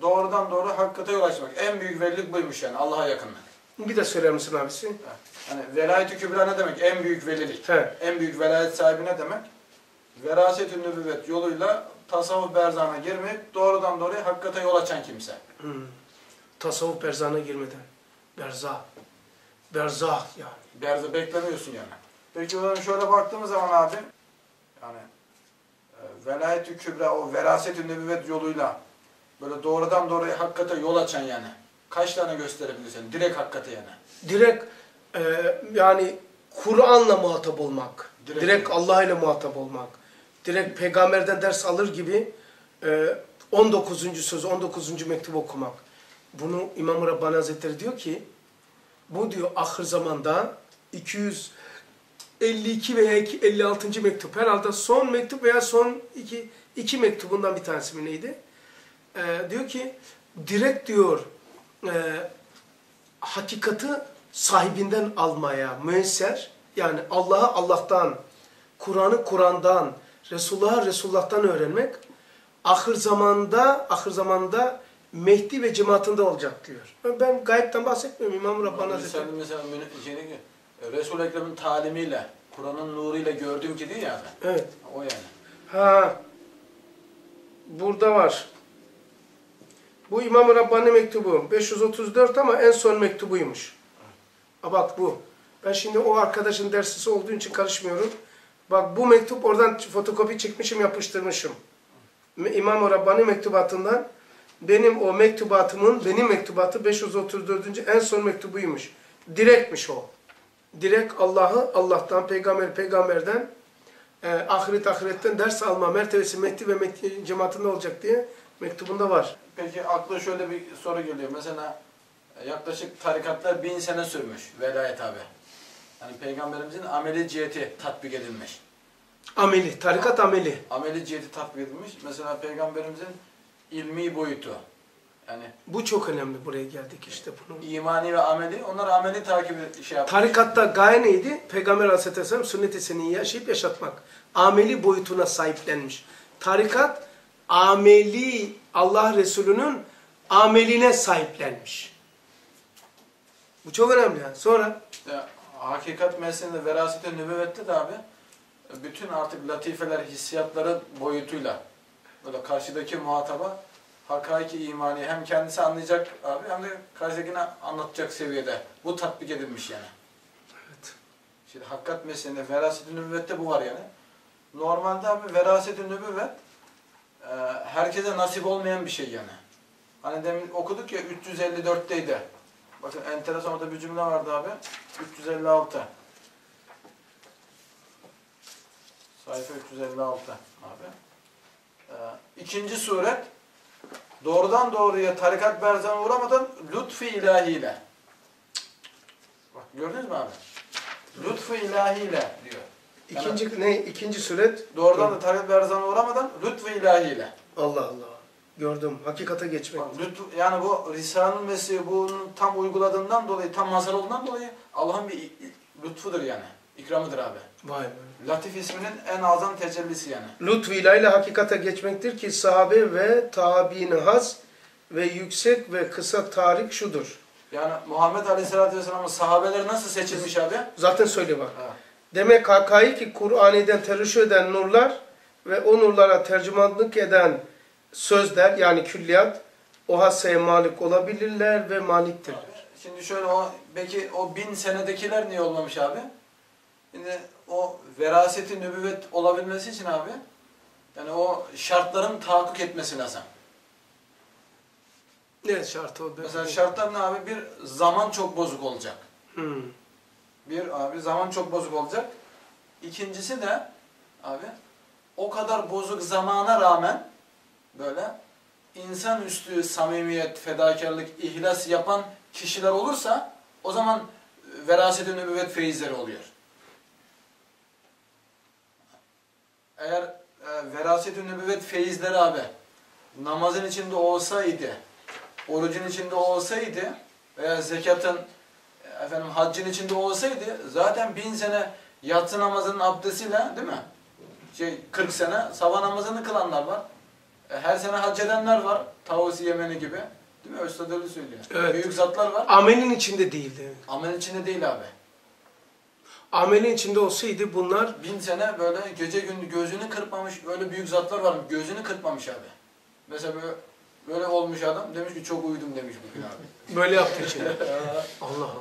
doğrudan doğru hakikate yol açmak. En büyük velilik buymuş yani Allah'a yakınlık. Bir de söyler misin abisi? Yani velayet-i kübra ne demek? En büyük velilik. He. En büyük velayet sahibi ne demek? Veraset-ü nübüvvet yoluyla tasavvuf berzana girmeyip doğrudan doğruya hakikate yol açan kimse. Hmm. Tasavvuf berzana girmeden. Berzah. Berzah yani. Berze beklemiyorsun yani. Peki şöyle baktığımız zaman abi yani velayet-i kübra o veraset-ü nübüvvet yoluyla böyle doğrudan doğruya hakikate yol açan yani. Kaç tane gösterebilirsin? Direkt hakikate yani. Direkt e, yani Kur'an'la muhatap olmak. Direkt. Direkt, Allah ile muhatap olmak. Direkt peygamberden ders alır gibi e, 19. söz, 19. mektup okumak. Bunu İmam-ı Rabbani Hazretleri diyor ki bu diyor ahir zamanda 252 veya 56. mektup herhalde son mektup veya son iki, iki mektubundan bir tanesi mi neydi? E, diyor ki direkt diyor e, hakikati sahibinden almaya müesser yani Allah'ı Allah'tan, Kur'an'ı Kur'an'dan, Resulullah'ı Resulullah'tan öğrenmek ahir zamanda ahir zamanda Mehdi ve cemaatinde olacak diyor. Ben- Ben gayipten bahsetmiyorum İmam Rabbani Hazretleri. Sen mesela e, Resul-i Ekrem'in talimiyle, Kur'an'ın nuruyla gördüm ki diyor ya. Evet. O yani. Ha. Burada var. Bu İmam-ı Rabbani mektubu 534 ama en son mektubuymuş. Ha bak bu. Ben şimdi o arkadaşın dersisi olduğu için karışmıyorum. Bak bu mektup oradan fotokopi çekmişim yapıştırmışım. İmam-ı Rabbani mektubatından benim o mektubatımın, benim mektubatı 534. en son mektubuymuş. Direktmiş o. Direkt Allah'ı Allah'tan, peygamber peygamberden e, ahiret ahiretten ders alma mertebesi Mehdi ve Mehdi cemaatinde olacak diye mektubunda var. Peki akla şöyle bir soru geliyor. Mesela yaklaşık tarikatlar bin sene sürmüş velayet abi. Yani peygamberimizin ameli ciheti tatbik edilmiş. Ameli, tarikat ameli. Ameli ciheti tatbik edilmiş. Mesela peygamberimizin ilmi boyutu. Yani Bu çok önemli buraya geldik işte bunu. imani ve ameli, onlar ameli takibi şey yapıyor. Tarikatta gaye neydi? Peygamber Aleyhisselam sünnet-i seniyi yaşayıp yaşatmak. Ameli boyutuna sahiplenmiş. Tarikat ameli Allah Resulü'nün ameline sahiplenmiş. Bu çok önemli yani. Sonra İşte hakikat meselesinde, veraset-i nübüvvette de abi bütün artık latifeler, hissiyatları boyutuyla böyle karşıdaki muhataba hakaiki imani hem kendisi anlayacak abi hem de karşıdakine anlatacak seviyede. Bu tatbik edilmiş yani. evet. Şimdi hakikat meselesinde, veraset-i nübüvvette bu var yani. Normalde abi veraset-i nübüvvet e, herkese nasip olmayan bir şey yani. Hani demin okuduk ya 354'teydi. Bakın enteresan orada bir cümle vardı abi. 356. Sayfa 356 abi. Ee, ikinci suret doğrudan doğruya tarikat berzana uğramadan lütfu ilahiyle. Bak gördünüz mü abi? Lütfu ilahiyle diyor. İkinci ne? İkinci suret Doğrudan da tarikat berzana uğramadan lütfu ilahiyle. Allah Allah. Gördüm. Hakikate geçmek. Bak, lütfu, yani bu Risale'nin mesleği bunun tam uyguladığından dolayı, tam mazhar olduğundan dolayı Allah'ın bir lütfudur yani. İkramıdır abi. Vay be. Latif isminin en azam tecellisi yani. Lütfuyla ile hakikate geçmektir ki sahabe ve tabi'in haz ve yüksek ve kısa tarih şudur. Yani Muhammed Aleyhisselatü Vesselam'ın sahabeleri nasıl seçilmiş abi? Zaten söyle bak. Ha. Demek hakayı ki Kur'an'den tercih eden nurlar ve o nurlara tercümanlık eden sözler yani külliyat o hassaya malik olabilirler ve maliktirler. Şimdi şöyle o, peki o bin senedekiler niye olmamış abi? Şimdi o veraseti nübüvvet olabilmesi için abi, yani o şartların tahakkuk etmesi lazım. Ne şartı o? Mesela şartlar ne abi? Bir zaman çok bozuk olacak. Hmm. Bir abi zaman çok bozuk olacak. İkincisi de abi o kadar bozuk zamana rağmen böyle insanüstü samimiyet, fedakarlık, ihlas yapan kişiler olursa o zaman veraset-i nübüvvet feyizleri oluyor. Eğer e, veraset-i nübüvvet feyizleri abi namazın içinde olsaydı, orucun içinde olsaydı veya zekatın efendim haccın içinde olsaydı zaten bin sene yatsı namazının abdestiyle değil mi? Şey 40 sene sabah namazını kılanlar var. E, Her sene hac edenler var. Tavus Yemeni gibi. Değil mi? Üstad öyle söylüyor. Evet. Büyük zatlar var. Amelin içinde değildi. Amel içinde değil abi. Amelin içinde olsaydı bunlar Bin sene böyle gece gündüz gözünü kırpmamış öyle büyük zatlar var. Gözünü kırpmamış abi. Mesela böyle, böyle olmuş adam demiş ki çok uyudum demiş bugün abi. böyle yaptığı için. Allah Allah.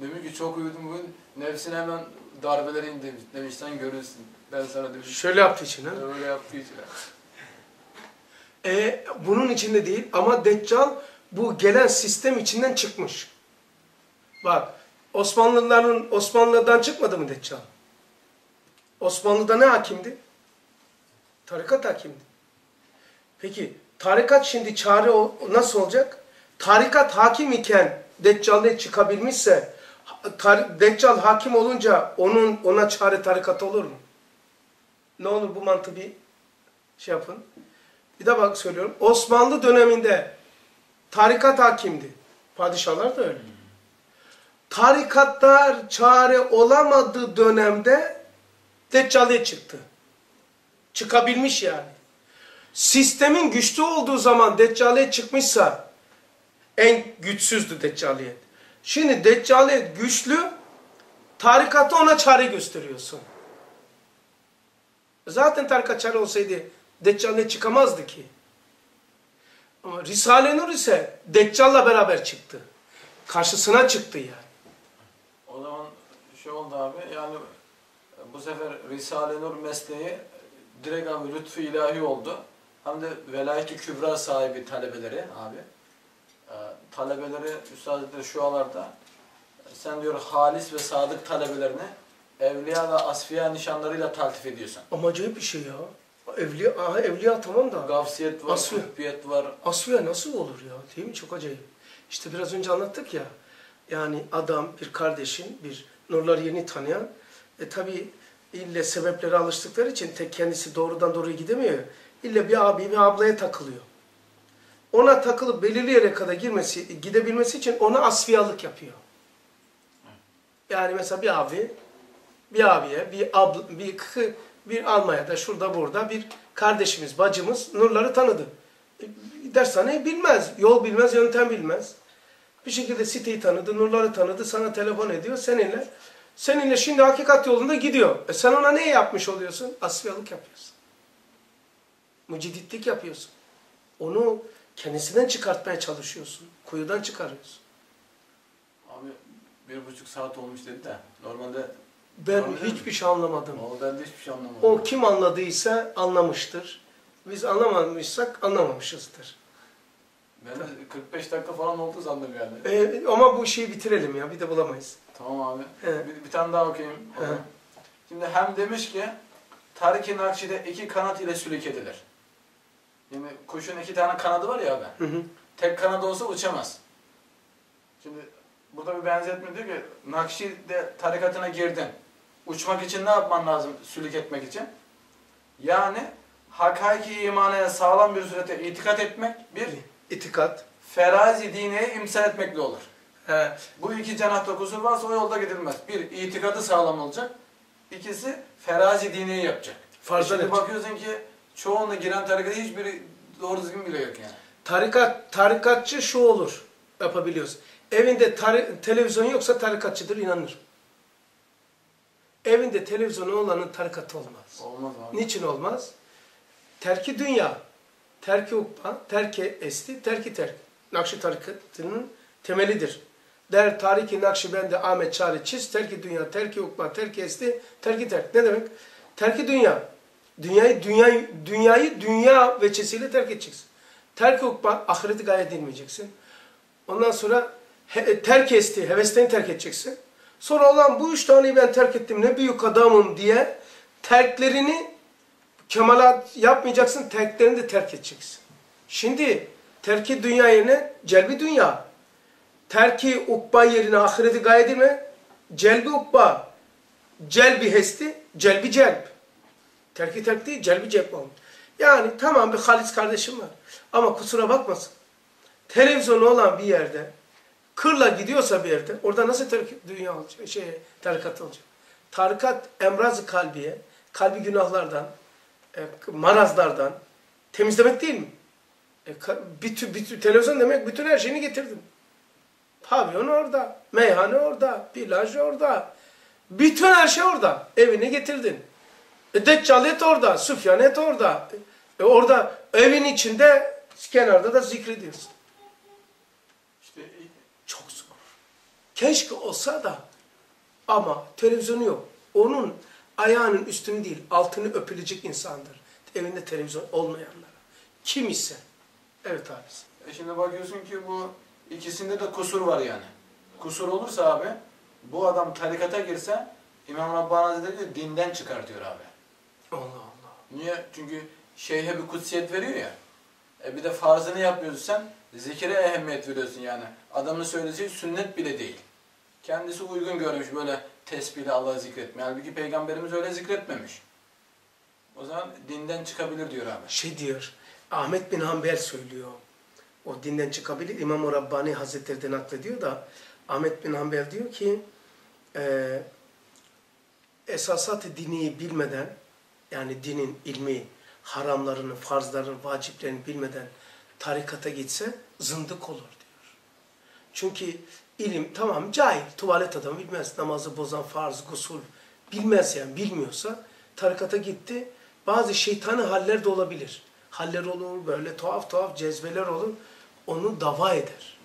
Demiş ki çok uyudum bugün nefsine hemen darbeler indi demiş. Sen görürsün. Ben sana demiş. Şöyle yaptığı için. Ha? Öyle yaptığı için. E, bunun içinde değil ama Deccal bu gelen sistem içinden çıkmış. Bak Osmanlıların Osmanlı'dan çıkmadı mı Deccal? Osmanlı'da ne hakimdi? Tarikat hakimdi. Peki tarikat şimdi çare nasıl olacak? Tarikat hakim iken Deccal'e çıkabilmişse Deccal hakim olunca onun ona çare tarikat olur mu? Ne olur bu mantığı bir şey yapın. Bir de bak söylüyorum. Osmanlı döneminde tarikat hakimdi. Padişahlar da öyle. Tarikatlar çare olamadığı dönemde Deccaliye çıktı. Çıkabilmiş yani. Sistemin güçlü olduğu zaman Deccaliye çıkmışsa en güçsüzdü Deccaliyet. Şimdi Deccaliyet güçlü, tarikatı ona çare gösteriyorsun. Zaten tarikat çare olsaydı Deccal'le çıkamazdı ki. Ama Risale-i Nur ise Deccal'la beraber çıktı. Karşısına çıktı yani. Şey oldu abi yani bu sefer Risale-i Nur mesleği direkt abi lütfu ilahi oldu. Hem de velayet-i kübra sahibi talebeleri abi. Ee, talebeleri Üstad Hazretleri şu alarda sen diyor halis ve sadık talebelerini evliya ve asfiya nişanlarıyla taltif ediyorsun. Ama acayip bir şey ya. Evliya, aha, evliya tamam da Gavsiyet var, Asfiya. kutbiyet var. Asfiya nasıl olur ya? Değil mi? Çok acayip. İşte biraz önce anlattık ya. Yani adam, bir kardeşin, bir nurları yeni tanıyan. E tabi ille sebeplere alıştıkları için tek kendisi doğrudan doğruya gidemiyor. İlle bir abi bir ablaya takılıyor. ona takılıp belirli yere kadar girmesi, gidebilmesi için ona asfiyalık yapıyor. Yani mesela bir abi, bir abiye, bir abla, bir bir Almanya'da, şurada burada bir kardeşimiz, bacımız nurları tanıdı. E, Dershaneyi bilmez, yol bilmez, yöntem bilmez. Bir şekilde siteyi tanıdı, nurları tanıdı, sana telefon ediyor seninle. Seninle şimdi hakikat yolunda gidiyor. E sen ona ne yapmış oluyorsun? Asfiyalık yapıyorsun. Müciditlik yapıyorsun. Onu kendisinden çıkartmaya çalışıyorsun. Kuyudan çıkarıyorsun. Abi bir buçuk saat olmuş dedi de normalde Ben Anladın hiçbir şey anlamadım. o ben de hiçbir şey anlamadım. O kim anladıysa anlamıştır. Biz anlamamışsak anlamamışızdır. Ben de 45 dakika falan oldu sandım yani. Ee, ama bu işi bitirelim ya. Bir de bulamayız. Tamam abi. He. Bir, bir tane daha okuyayım. He. Şimdi hem demiş ki Tarik-i Nakşi'de iki kanat ile sülük edilir. Yani kuşun iki tane kanadı var ya abi. Hı hı. Tek kanadı olsa uçamaz. Şimdi burada bir benzetme diyor ki Nakşi'de tarikatına girdin. Uçmak için ne yapman lazım sülük etmek için? Yani hakiki imanaya sağlam bir surete itikat etmek bir İtikat. ferazi dineye imsal etmekle olur. He. Bu iki cenahta kusur varsa o yolda gidilmez. Bir, itikadı sağlam olacak. İkisi, ferazi dineyi yapacak. Farzdan Şimdi yapacak. bakıyorsun ki çoğunla giren tarikata hiçbiri doğru düzgün bile yok yani. Tarikat, tarikatçı şu olur. Yapabiliyoruz. Evinde televizyon yoksa tarikatçıdır inanır. Evinde televizyonu olanın tarikatı olmaz. Olmaz abi. Niçin olmaz? Terki dünya, terki ukba, terki esti, terki terk. Nakşi tarikatının temelidir. Der tariki Nakşibendi Ahmet Çare Çiz, terki dünya, terki ukba, terki esti, terki terk. Ne demek? Terki dünya. Dünyayı, dünyayı, dünyayı dünya veçesiyle terk edeceksin. Terki ukba, ahireti gaye edilmeyeceksin. Ondan sonra he, terk esti, hevesten terk edeceksin. Sonra olan bu üç taneyi ben terk ettim, ne büyük adamım diye terklerini kemalat yapmayacaksın, terklerini de terk edeceksin. Şimdi terki dünya yerine celbi dünya. Terki ukba yerine ahireti gaye edilme. Celbi ukba. Celbi hesti, celbi celb. Terki terk değil, celbi celb olmuş. Yani tamam bir halis kardeşim var. Ama kusura bakmasın. Televizyonu olan bir yerde, kırla gidiyorsa bir yerde, orada nasıl terk, dünya olacak, şey, tarikat olacak? Tarikat emraz kalbiye, kalbi günahlardan, marazlardan temizlemek değil mi? E, bütün, bütün, televizyon demek bütün her şeyini getirdin. Pavyon orada, meyhane orada, plaj orada. Bütün her şey orada. Evine getirdin. E, Deccalet orada, Süfyanet orada. E, orada evin içinde kenarda da zikrediyorsun. İşte Çok zor. Keşke olsa da ama televizyonu yok. Onun ayağının üstünü değil altını öpülecek insandır. Evinde televizyon olmayanlara. Kim ise. Evet abi. E şimdi bakıyorsun ki bu ikisinde de kusur var yani. Kusur olursa abi bu adam tarikata girse İmam Rabbani Hazretleri dinden çıkartıyor abi. Allah Allah. Niye? Çünkü şeyhe bir kutsiyet veriyor ya. E bir de farzını yapmıyorsun sen. Zikire ehemmiyet veriyorsun yani. Adamın söyleyeceği sünnet bile değil. Kendisi uygun görmüş böyle tesbihle Allah'ı zikretmeyi. Halbuki peygamberimiz öyle zikretmemiş. O zaman dinden çıkabilir diyor abi. Şey diyor. Ahmet bin Hanbel söylüyor. O dinden çıkabilir. İmam-ı Rabbani Hazretleri de naklediyor da Ahmet bin Hanbel diyor ki e, esasat-ı dini bilmeden yani dinin ilmi, haramlarını, farzlarını, vaciplerini bilmeden tarikata gitse zındık olur diyor. Çünkü ilim tamam cahil, tuvalet adamı bilmez. Namazı bozan farz, gusul bilmez yani bilmiyorsa tarikata gitti. Bazı şeytani haller de olabilir. Haller olur, böyle tuhaf tuhaf cezbeler olur. Onu dava eder.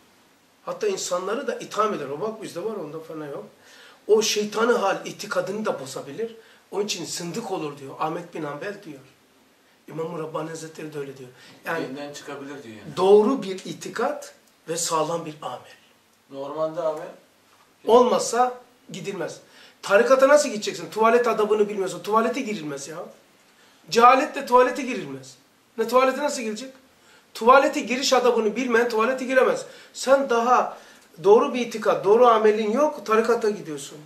Hatta insanları da itham eder. O bak bizde var onda falan yok. O şeytani hal itikadını da bozabilir. Onun için zındık olur diyor. Ahmet bin Hanbel diyor. İmam-ı Rabbani Hazretleri de öyle diyor. Yani dinden çıkabilir diyor yani. doğru bir itikat ve sağlam bir amel. Normalde abi Olmazsa gidilmez. Tarikata nasıl gideceksin? Tuvalet adabını bilmiyorsan tuvalete girilmez ya. Cehaletle tuvalete girilmez. Ne tuvalete nasıl girecek? Tuvalete giriş adabını bilmeyen tuvalete giremez. Sen daha doğru bir itikat, doğru amelin yok, tarikata gidiyorsun.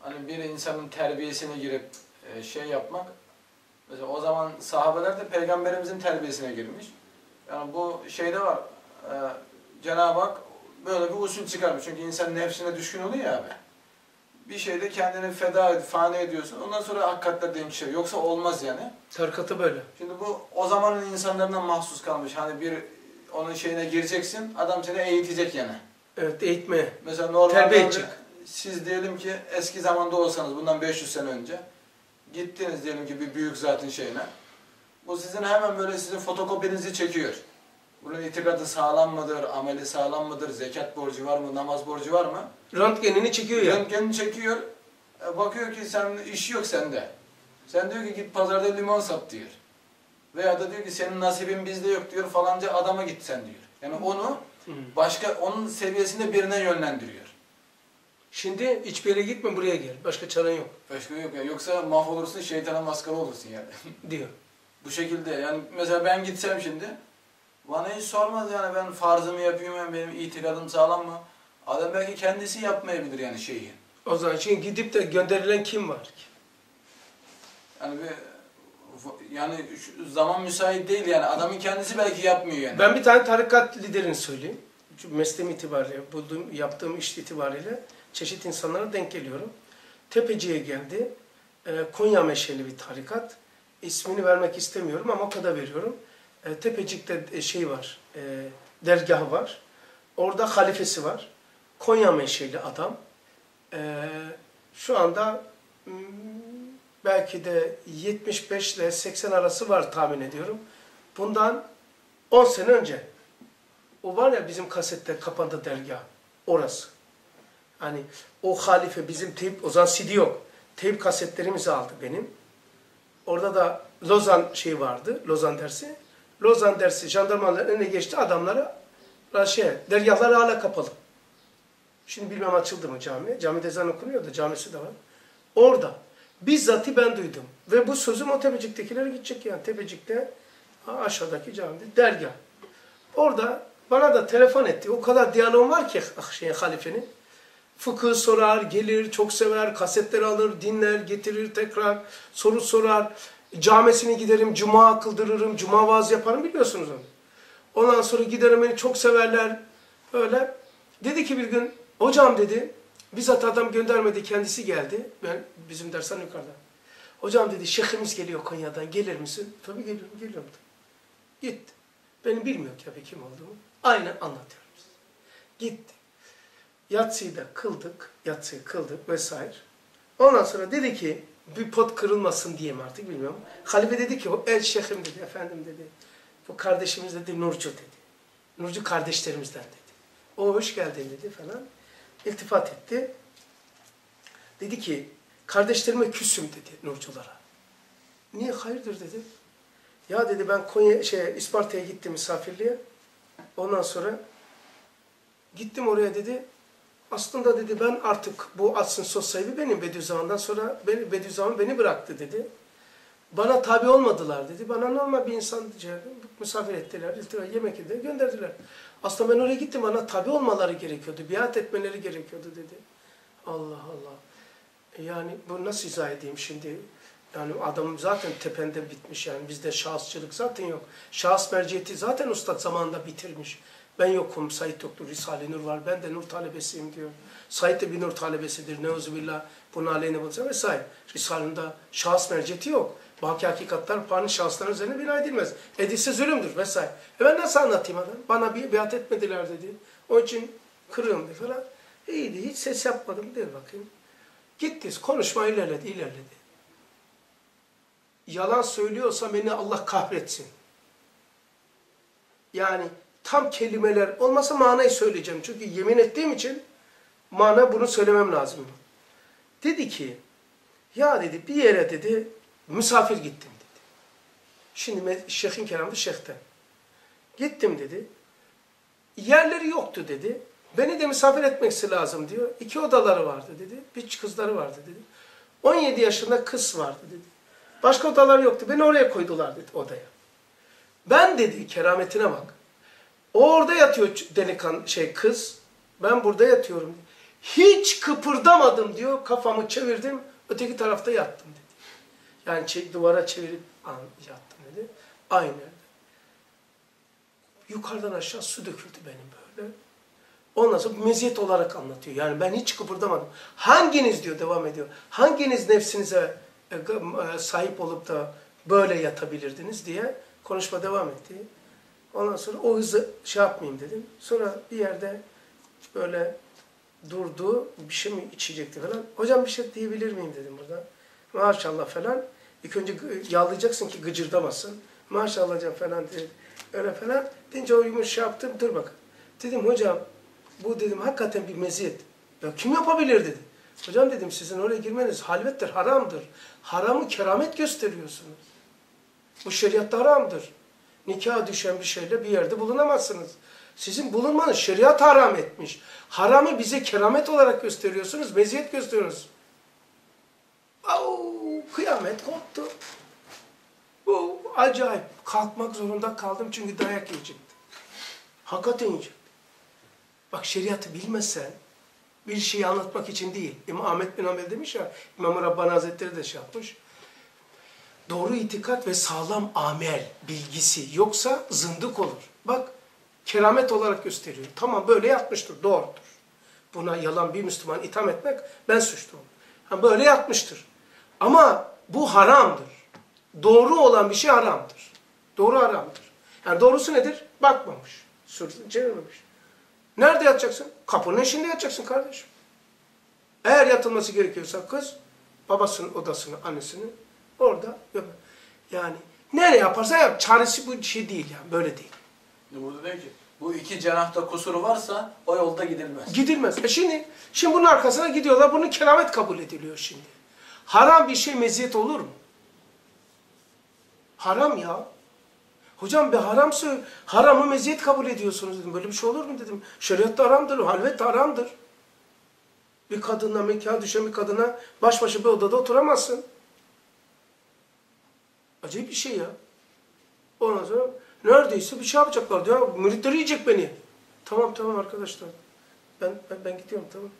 hani bir insanın terbiyesine girip e, şey yapmak mesela o zaman sahabeler de peygamberimizin terbiyesine girmiş. Yani bu şeyde var. E, Cenab-ı Hak böyle bir usul çıkarmış. Çünkü insan nefsine düşkün oluyor ya abi. Bir şeyde kendini feda ed, fani ediyorsun. Ondan sonra hakikatler değişiyor. Yoksa olmaz yani. Tarikatı böyle. Şimdi bu o zamanın insanlarına mahsus kalmış. Hani bir onun şeyine gireceksin, adam seni eğitecek yani. Evet eğitmeye. Mesela normalde siz diyelim ki eski zamanda olsanız bundan 500 sene önce gittiniz diyelim ki bir büyük zatın şeyine. Bu sizin hemen böyle sizin fotokopinizi çekiyor. Bunun itikadı sağlam mıdır, ameli sağlam mıdır, zekat borcu var mı, namaz borcu var mı? Röntgenini çekiyor ya. Röntgenini çekiyor, e, bakıyor ki sen iş yok sende. Sen diyor ki git pazarda limon sat diyor. Veya da diyor ki senin nasibin bizde yok diyor falanca adama git sen diyor. Yani onu Hı. başka onun seviyesinde birine yönlendiriyor. Şimdi hiçbir yere gitme buraya gel. Başka çaren yok Başka yok ya. Yoksa mahvolursun, şeytana maskara olursun yani. diyor. Bu şekilde yani mesela ben gitsem şimdi bana hiç sormaz yani ben farzımı yapıyorum yani benim itikadım sağlam mı? Adam belki kendisi yapmayabilir yani şeyi. O zaman şimdi gidip de gönderilen kim var ki? Yani bir yani zaman müsait değil yani adamın kendisi belki yapmıyor yani. Ben bir tane tarikat liderini söyleyeyim. Çünkü mesleğim itibariyle, bulduğum, yaptığım iş itibariyle çeşit insanlara denk geliyorum. Tepeci'ye geldi. Ee, Konya meşeli bir tarikat. İsmini vermek istemiyorum ama o kadar veriyorum. Ee, Tepecik'te e, şey var, e, dergahı var. Orada halifesi var. Konya meşeli adam. Ee, şu anda hmm, belki de 75 ile 80 arası var tahmin ediyorum. Bundan 10 sene önce. O var ya bizim kasette kapandı dergah. Orası. Hani o halife bizim teyip, o zaman CD yok. Teyip kasetlerimizi aldı benim. Orada da Lozan şey vardı. Lozan dersi. Lozan dersi jandarmaların önüne geçti adamlara şey, dergahlar hala kapalı. Şimdi bilmem açıldı mı cami. Camide ezan okunuyor da camisi de var. Orada bizzati ben duydum. Ve bu sözüm o tepeciktekilere gidecek yani. Tepecikte aşağıdaki camide dergah. Orada bana da telefon etti. O kadar diyalogum var ki şey, halifenin. Fıkıh sorar, gelir, çok sever, kasetleri alır, dinler, getirir tekrar, soru sorar. Camisine giderim, cuma kıldırırım, cuma vaaz yaparım biliyorsunuz onu. Ondan sonra giderim beni çok severler. Öyle. Dedi ki bir gün, hocam dedi, bizzat adam göndermedi, kendisi geldi. Ben bizim dersten yukarıda. Hocam dedi, şeyhimiz geliyor Konya'dan, gelir misin? Tabii geliyorum, geliyorum. Gitti. Benim bilmiyor tabii kim olduğumu. Aynen anlatıyorum size. Gitti. Yatsıyı da kıldık, yatsıyı kıldık vesaire. Ondan sonra dedi ki, bir pot kırılmasın diyeyim artık bilmiyorum. Halife dedi ki, el şeyhim dedi, efendim dedi. Bu kardeşimiz dedi, Nurcu dedi. Nurcu kardeşlerimizden dedi. O hoş geldin dedi falan. İltifat etti. Dedi ki, kardeşlerime küsüm dedi Nurculara. Niye hayırdır dedi. Ya dedi ben Konya şey İsparta'ya gittim misafirliğe. Ondan sonra gittim oraya dedi. Aslında dedi ben artık bu atsın söz sahibi benim Bediüzzaman'dan sonra beni, Bediüzzaman beni bıraktı dedi. Bana tabi olmadılar dedi. Bana normal bir insanca misafir ettiler, iltifat, yemek yediler, gönderdiler. Aslında ben oraya gittim bana tabi olmaları gerekiyordu, biat etmeleri gerekiyordu dedi. Allah Allah. Yani bu nasıl izah edeyim şimdi? Yani adam zaten tepende bitmiş yani bizde şahısçılık zaten yok. Şahıs merciyeti zaten ustad zamanında bitirmiş. Ben yokum, Said yoktur, Risale-i Nur var, ben de Nur talebesiyim diyor. Said de bir Nur talebesidir, neuzubillah, bunun aleyhine bulunsa vesaire. Risale'nin şahıs merciyeti yok. Baki hakikatler Kur'an'ın şahısların üzerine bina edilmez. Edilse zulümdür vesaire. E ben nasıl anlatayım adam? Bana bir biat etmediler dedi. Onun için kırıyorum dedi falan. İyiydi, hiç ses yapmadım dedi bakayım. Gitti, konuşma ilerledi, ilerledi. Yalan söylüyorsa beni Allah kahretsin. Yani tam kelimeler olmasa manayı söyleyeceğim. Çünkü yemin ettiğim için mana bunu söylemem lazım. Dedi ki, ya dedi bir yere dedi misafir gittim dedi. Şimdi şeyhin kelamı şeyhten. Gittim dedi. Yerleri yoktu dedi. Beni de misafir etmesi lazım diyor. İki odaları vardı dedi. Bir kızları vardı dedi. 17 yaşında kız vardı dedi. Başka odalar yoktu. Beni oraya koydular dedi odaya. Ben dedi kerametine bak. O orada yatıyor delikan şey kız. Ben burada yatıyorum. Hiç kıpırdamadım diyor. Kafamı çevirdim. Öteki tarafta yattım dedi. Yani duvara çevirip yattım dedi. Aynı yukarıdan aşağı su döküldü benim böyle. Ondan sonra meziyet olarak anlatıyor. Yani ben hiç kıpırdamadım. Hanginiz diyor devam ediyor. Hanginiz nefsinize e, e, sahip olup da böyle yatabilirdiniz diye konuşma devam etti. Ondan sonra o hızı şey yapmayayım dedim. Sonra bir yerde böyle durdu, bir şey mi içecekti falan. Hocam bir şey diyebilir miyim dedim burada. Maşallah falan. İlk önce yağlayacaksın ki gıcırdamasın. Maşallah hocam falan dedi. Öyle falan. Deyince o yumuş şey yaptım. Dur bak. Dedim hocam bu dedim hakikaten bir meziyet. Ya kim yapabilir dedi. Hocam dedim sizin oraya girmeniz halvettir, haramdır. Haramı keramet gösteriyorsunuz. Bu şeriatta haramdır. Nikaha düşen bir şeyle bir yerde bulunamazsınız. Sizin bulunmanız şeriat haram etmiş. Haramı bize keramet olarak gösteriyorsunuz, meziyet gösteriyorsunuz. Au, kıyamet koptu. Bu acayip. Kalkmak zorunda kaldım çünkü dayak yiyecektim. Hakikaten yiyecektim. Bak şeriatı bilmezsen bir şeyi anlatmak için değil. İmam Ahmet bin Hanbel demiş ya, İmam Rabbani Hazretleri de şey yapmış. Doğru itikat ve sağlam amel bilgisi yoksa zındık olur. Bak keramet olarak gösteriyor. Tamam böyle yapmıştır, doğrudur. Buna yalan bir Müslüman itham etmek ben suçlu olurum. Ha, böyle yapmıştır. Ama bu haramdır. Doğru olan bir şey haramdır. Doğru haramdır. Yani doğrusu nedir? Bakmamış. Sırtını çevirmemiş. Nerede yatacaksın? Kapının eşiğinde yatacaksın kardeşim. Eğer yatılması gerekiyorsa kız babasının odasını, annesini orada yap- yani nereye yaparsa yap. Çaresi bu şey değil yani. Böyle değil. Burada diyor ki bu iki cenahta kusuru varsa o yolda gidilmez. Gidilmez. E şimdi, şimdi bunun arkasına gidiyorlar. Bunun keramet kabul ediliyor şimdi. Haram bir şey meziyet olur mu? Haram ya. Hocam bir haramsa haramı meziyet kabul ediyorsunuz dedim. Böyle bir şey olur mu dedim. Şeriatta haramdır, halvet de haramdır. Bir kadınla mekâ düşen bir kadına baş başa bir odada oturamazsın. Acayip bir şey ya. Ondan sonra neredeyse bir şey yapacaklar diyor. Müritleri yiyecek beni. Tamam tamam arkadaşlar. Ben ben, ben gidiyorum tamam.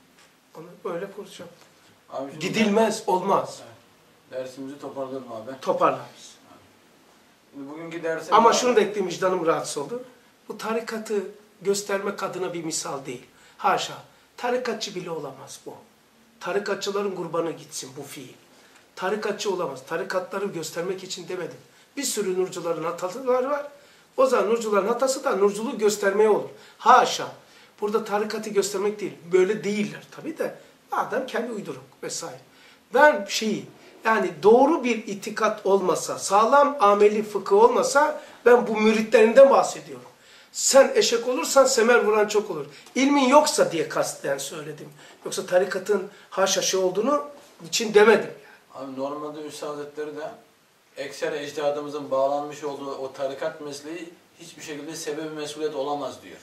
Onu öyle konuşacağım. Abi şimdi Gidilmez, olmaz. Dersimizi toparlayalım abi. Toparlarız. Şimdi bugünkü derse Ama şunu da ekleyeyim vicdanım rahatsız oldu. Bu tarikatı göstermek adına bir misal değil. Haşa. Tarikatçı bile olamaz bu. Tarikatçıların kurbanı gitsin bu fiil. Tarikatçı olamaz. Tarikatları göstermek için demedim. Bir sürü nurcuların hataları var. O zaman nurcuların hatası da nurculuğu göstermeye olur. Haşa. Burada tarikatı göstermek değil. Böyle değiller tabii de. Adam kendi uyduruk vesaire. Ben şeyi yani doğru bir itikat olmasa, sağlam ameli fıkıh olmasa ben bu müritlerinden bahsediyorum. Sen eşek olursan semer vuran çok olur. İlmin yoksa diye kasten söyledim. Yoksa tarikatın haşa şey olduğunu için demedim. Abi normalde Üstad Hazretleri de ekser ecdadımızın bağlanmış olduğu o tarikat mesleği hiçbir şekilde sebebi mesuliyet olamaz diyor.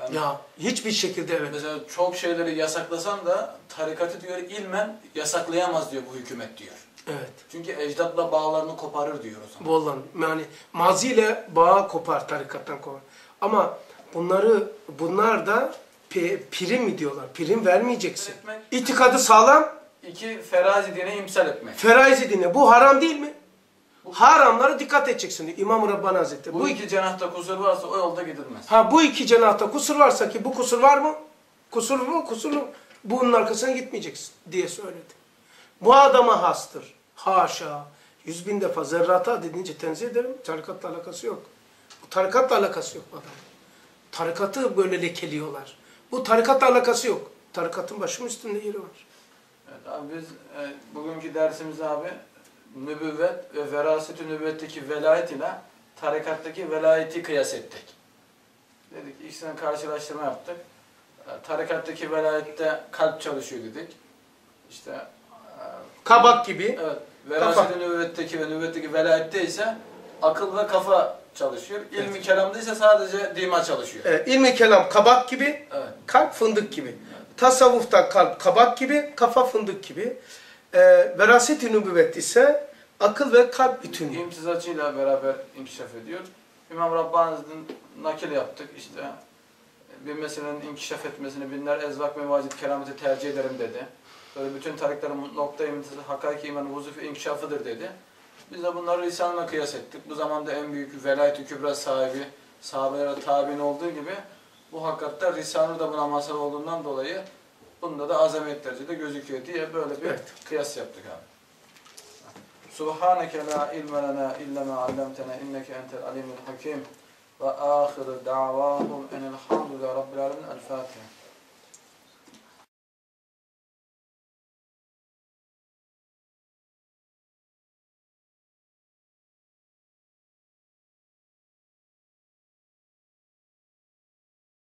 Yani Ya hiçbir şekilde evet. mesela çok şeyleri yasaklasan da tarikatı diyor ilmen yasaklayamaz diyor bu hükümet diyor. Evet. Çünkü ecdatla bağlarını koparır diyor o zaman. Olan yani maziyle bağ kopar tarikattan kopar. Ama bunları bunlar da prim mi diyorlar? Prim vermeyeceksin. İtikadı sağlam, İki ferazi dine imsal etmek. feraizi dinle. Bu haram değil mi? Haramlara dikkat edeceksin diyor İmam Rabbani Hazretleri. Bu Bu, iki cenahta kusur varsa o yolda gidilmez. ha, bu iki cenahta kusur varsa ki bu kusur var mı? Kusur mu? Kusurlu. Bunun arkasına gitmeyeceksin diye söyledi. Bu adama hastır. Haşa. Yüz bin defa zerrata dedince tenzih ederim. Tarikatla alakası yok. Bu tarikatla alakası yok bu adamın. Tarikatı böyle lekeliyorlar. Bu tarikatla alakası yok. Tarikatın başımın üstünde yeri var. Evet abi biz e, bugünkü dersimiz abi nübüvvet ve veraset-ü nübüvvetteki velayet ile tarikattaki velayeti kıyas ettik. Dedik ikisini karşılaştırma yaptık. E, tarikattaki velayette kalp çalışıyor dedik. İşte e, Kabak gibi. evet veraset-ü nübüvvetteki ve nübüvvetteki velayette ise akıl ve kafa çalışıyor. İlmi kelamda ise sadece dima çalışıyor. Evet, ilmi kelam kabak gibi. Evet. Kalp fındık gibi. Tasavvufta kalp kabak gibi, kafa fındık gibi. Ee, veraset-i nübüvvet ise akıl ve kalp bütünlüğü. İmtizacıyla beraber inkişaf ediyor. İmam Rabbani'nin nakil yaptık işte bir meselenin inkişaf etmesini binler ezvak mevacid kerameti tercih ederim dedi. Böyle bütün tariklerin nokta imtizı, hakiki iman, vuzuf inkişafıdır dedi. Biz de bunları lisanla kıyas ettik. Bu zamanda en büyük velayet-i kübra sahibi sahabelere tabi'in olduğu gibi bu hakikatte Risale-i da buna masal olduğundan dolayı bunda da azamet derecede gözüküyor diye böyle bir Evet. kıyas yaptık abi. Subhaneke la ilme lena illa ma allamtena inneke entel alimul hakim ve ahiru da'vahum enelhamdülillahi rabbil alemin. El Fatiha.